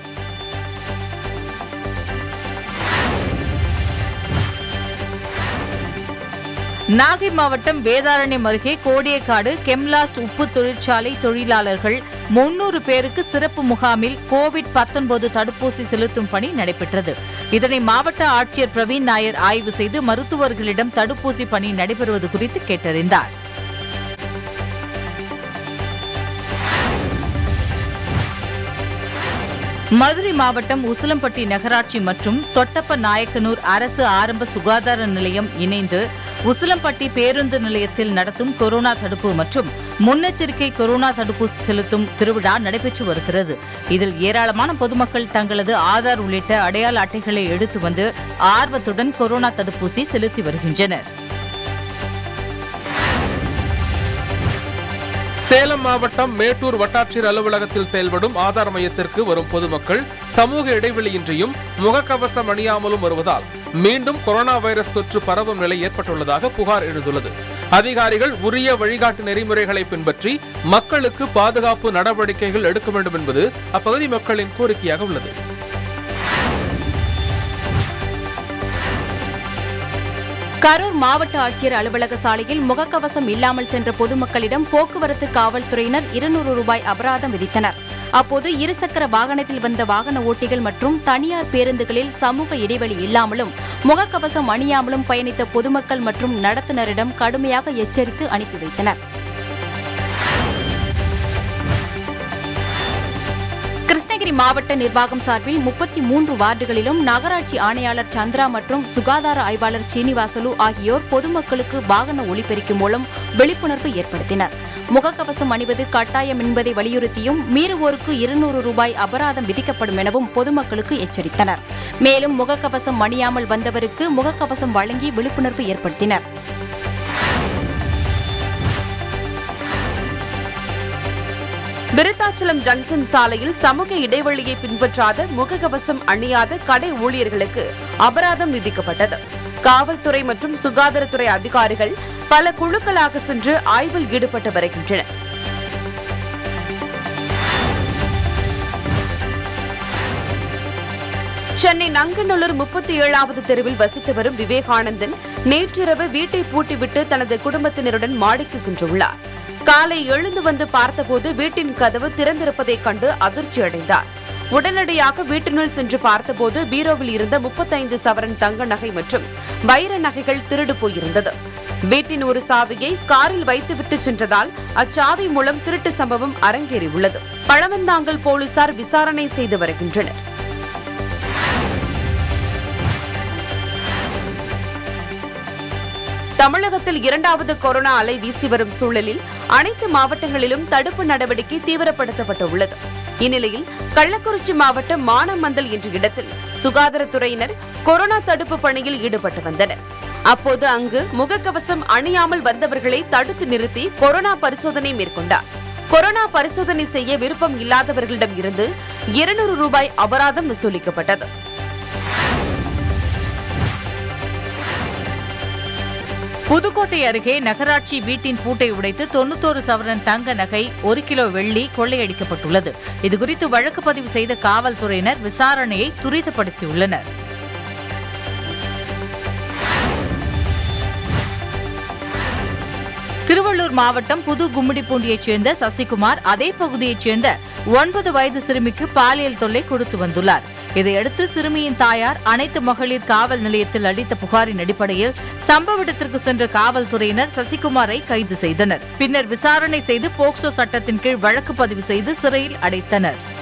நாகை மாவட்டம் வேதாரண்யம் அருகே கோடியக்காடு கெம்லாஸ்ட் உப்பு தொழிற்சாலை தொழிலாளர்கள் முன்னூறு பேருக்கு சிறப்பு முகாமில் கோவிட் 19 தடுப்பூசி செலுத்தும் பணி நடைபெற்றது. இதனை மாவட்ட ஆட்சியர் பிரவீன் நாயர் ஆய்வு செய்து மருத்துவர்களிடம் தடுப்பூசி பணி நடைபெறுவது குறித்து கேட்டறிந்தார். மதுரை மாவட்டம் உசிலம்பட்டி நகராட்சி மற்றும் தொட்டப்ப நாயக்கனூர் அரசு ஆரம்ப சுகாதார நிலையம் இணைந்து உசிலம்பட்டி பேருந்து நிலையத்தில் நடத்தும் கொரோனா தடுப்பு மற்றும் முன்னெச்சரிக்கை கொரோனா தடுப்பூசி செலுத்தும் திருவிழா நடைபெற்று வருகிறது. இதில் ஏராளமான பொதுமக்கள் தங்களது ஆதார் உள்ளிட்ட அடையாள அட்டைகளை எடுத்து வந்து ஆர்வத்துடன் கொரோனா தடுப்பூசி செலுத்தி வருகின்றனர். சேலம் மாவட்டம் மேட்டூர் வட்டாட்சியர் அலுவலகத்தில் செயல்படும் ஆதார் மையத்திற்கு வரும் பொதுமக்கள் சமூக இடைவெளியின்றியும் முகக்கவசம் அணியாமலும் வருவதால் மீண்டும் கொரோனா வைரஸ் தொற்று பரவும் நிலை ஏற்பட்டுள்ளதாக புகார் எழுந்துள்ளது. அதிகாரிகள் உரிய வழிகாட்டு நெறிமுறைகளை பின்பற்றி மக்களுக்கு பாதுகாப்பு நடவடிக்கைகள் எடுக்க வேண்டும் என்பது அப்பகுதி மக்களின் கோரிக்கையாக உள்ளது. கரூர் மாவட்ட ஆட்சியர் அலுவலக சாலையில் முகக்கவசம் இல்லாமல் சென்ற பொதுமக்களிடம் போக்குவரத்து காவல்துறையினர் இருநூறு ரூபாய் அபராதம் விதித்தனர். அப்போது இருசக்கர வாகனத்தில் வந்த வாகன ஓட்டிகள் மற்றும் தனியார் பேருந்துகளில் சமூக இடைவெளி இல்லாமலும் முகக்கவசம் அணியாமலும் பயணித்த பொதுமக்கள் மற்றும் நடத்துனரிடம் கடுமையாக எச்சரித்து அனுப்பி வைத்தனர். கிருஷ்ணகிரி மாவட்ட நிர்வாகம் சார்பில் முப்பத்தி மூன்று வார்டுகளிலும் நகராட்சி ஆணையாளர் சந்திரா மற்றும் சுகாதார ஆய்வாளர் ஸ்ரீனிவாசலு ஆகியோர் பொதுமக்களுக்கு வாகன ஒலிபெருக்கி மூலம் விழிப்புணர்வு ஏற்படுத்தினர். முகக்கவசம் அணிவது கட்டாயம் என்பதை வலியுறுத்தியும் மீறுவோருக்கு இருநூறு ரூபாய் அபராதம் விதிக்கப்படும் எனவும் பொதுமக்களுக்கு எச்சரித்தனர். மேலும் முகக்கவசம் அணியாமல் வந்தவருக்கு முகக்கவசம் வழங்கி விழிப்புணர்வு ஏற்படுத்தினர். விருத்தாச்சலம் ஜங்ஷன் சாலையில் சமூக இடைவெளியை பின்பற்றாத முகக்கவசம் அணியாத கடை ஊழியர்களுக்கு அபராதம் விதிக்கப்பட்டது. காவல்துறை மற்றும் சுகாதாரத்துறை அதிகாரிகள் பல குழுக்களாக சென்று ஆய்வில் ஈடுபட்டு வருகின்றனர். சென்னை நங்கநல்லூர் முப்பத்தி ஏழாவது தெருவில் வசித்து வரும் விவேகானந்தன் நேற்றிரவு வீட்டை பூட்டிவிட்டு தனது குடும்பத்தினருடன் மாடிக்கு சென்றுள்ளார். காலை எழுந்து வந்து பார்த்தபோது வீட்டின் கதவு திறந்திருப்பதைக் கண்டு அதிர்ச்சி அடைந்தார். உடனடியாக வீட்டினுள் சென்று பார்த்தபோது பீரோவில் இருந்த முப்பத்தைந்து சவரன் தங்க நகை மற்றும் வைர நகைகள் திருடு போயிருந்தது. வீட்டின் ஒரு சாவியை காரில் வைத்துவிட்டு சென்றதால் அச்சாவி மூலம் திருட்டு சம்பவம் அரங்கேறியுள்ளது. பழவந்தாங்கல் போலீசார் விசாரணை செய்து வருகின்றனர். தமிழகத்தில் இரண்டாவது கொரோனா அலை வீசி வரும் சூழலில் அனைத்து மாவட்டங்களிலும் தடுப்பு நடவடிக்கை தீவிரப்படுத்தப்பட்டுள்ளது. இந்நிலையில் கள்ளக்குறிச்சி மாவட்டம் மானமந்தல் என்ற இடத்தில் சுகாதாரத்துறையினர் கொரோனா தடுப்பு பணியில் ஈடுபட்டு வந்தனர். அப்போது அங்கு முகக்கவசம் அணியாமல் வந்தவர்களை தடுத்து நிறுத்தி கொரோனா பரிசோதனை மேற்கொண்டார். கொரோனா பரிசோதனை செய்ய விருப்பம் இல்லாதவர்களிடம் இருந்து இருநூறு ரூபாய் அபராதம் வசூலிக்கப்பட்டது. புதுக்கோட்டை அருகே நகராட்சி வீட்டின் பூட்டை உடைத்து தொண்ணூத்தோரு சவரன் தங்க நகை ஒரு கிலோ வெள்ளி கொள்ளையடிக்கப்பட்டுள்ளது. இதுகுறித்து வழக்கு பதிவு செய்த காவல்துறையினர் விசாரணையை துரிதப்படுத்தியுள்ளனர். திருவள்ளூர் மாவட்டம் புது கும்மிடிப்பூண்டியைச் சேர்ந்த சசிகுமார் அதே பகுதியைச் சேர்ந்த ஒன்பது வயது சிறுமிக்கு பாலியல் தொல்லை கொடுத்து வந்துள்ளார். இதையடுத்து சிறுமியின் தாயார் அனைத்து மகளிர் காவல் நிலையத்தில் அளித்த புகாரின் அடிப்படையில் சம்பவ இடத்திற்கு சென்ற காவல்துறையினர் சசிகுமாரை கைது செய்தனர். பின்னர் விசாரணை செய்து போக்சோ சட்டத்தின் கீழ் வழக்கு பதிவு செய்து சிறையில் அடைத்தனர்.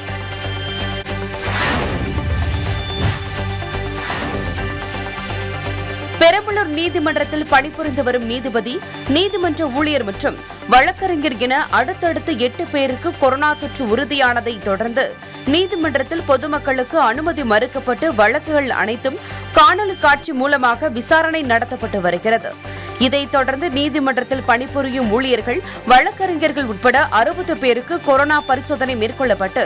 பெரம்பலூர் நீதிமன்றத்தில் பணிபுரிந்து வரும் நீதிபதி நீதிமன்ற ஊழியர் மற்றும் வழக்கறிஞர் என அடுத்தடுத்து எட்டு பேருக்கு கொரோனா தொற்று உறுதியானதை தொடர்ந்து நீதிமன்றத்தில் பொதுமக்களுக்கு அனுமதி மறுக்கப்பட்டு வழக்குகள் அனைத்தும் காணொலி காட்சி மூலமாக விசாரணை நடத்தப்பட்டு வருகிறது. இதைத் தொடர்ந்து நீதிமன்றத்தில் பணிபுரியும் ஊழியர்கள் வழக்கறிஞர்கள் உட்பட அறுபது பேருக்கு கொரோனா பரிசோதனை மேற்கொள்ளப்பட்டு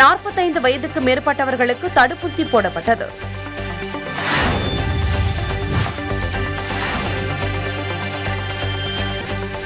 நாற்பத்தைந்து வயதுக்கு மேற்பட்டவர்களுக்கு தடுப்பூசி போடப்பட்டது.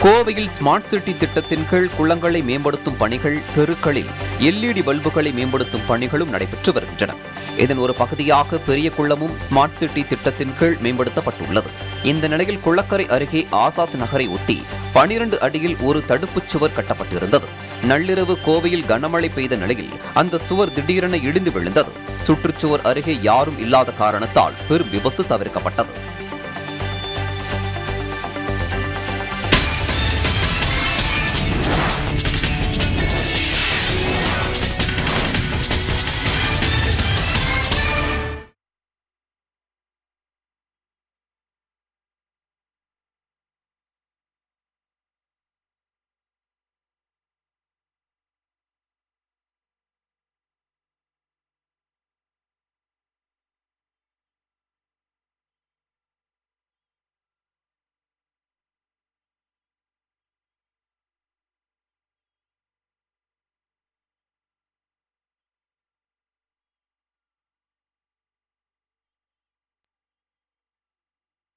கோவையில் ஸ்மார்ட் சிட்டி திட்டத்தின் கீழ் குளங்களை மேம்படுத்தும் பணிகள் தெருக்களில் எல்இடி பல்புகளை மேம்படுத்தும் பணிகளும் நடைபெற்று வருகின்றன. இதன் ஒரு பகுதியாக பெரிய குளமும் ஸ்மார்ட் சிட்டி திட்டத்தின் கீழ் மேம்படுத்தப்பட்டுள்ளது. இந்த நிலையில் குளக்கரை அருகே ஆசாத் நகரை ஒட்டி பனிரண்டு அடியில் ஒரு தடுப்புச் சுவர் கட்டப்பட்டிருந்தது. நள்ளிரவு கோவையில் கனமழை பெய்த நிலையில் அந்த சுவர் திடீரென இடிந்து விழுந்தது. சுற்றுச்சுவர் அருகே யாரும் இல்லாத காரணத்தால் பெரும் விபத்து தவிர்க்கப்பட்டது.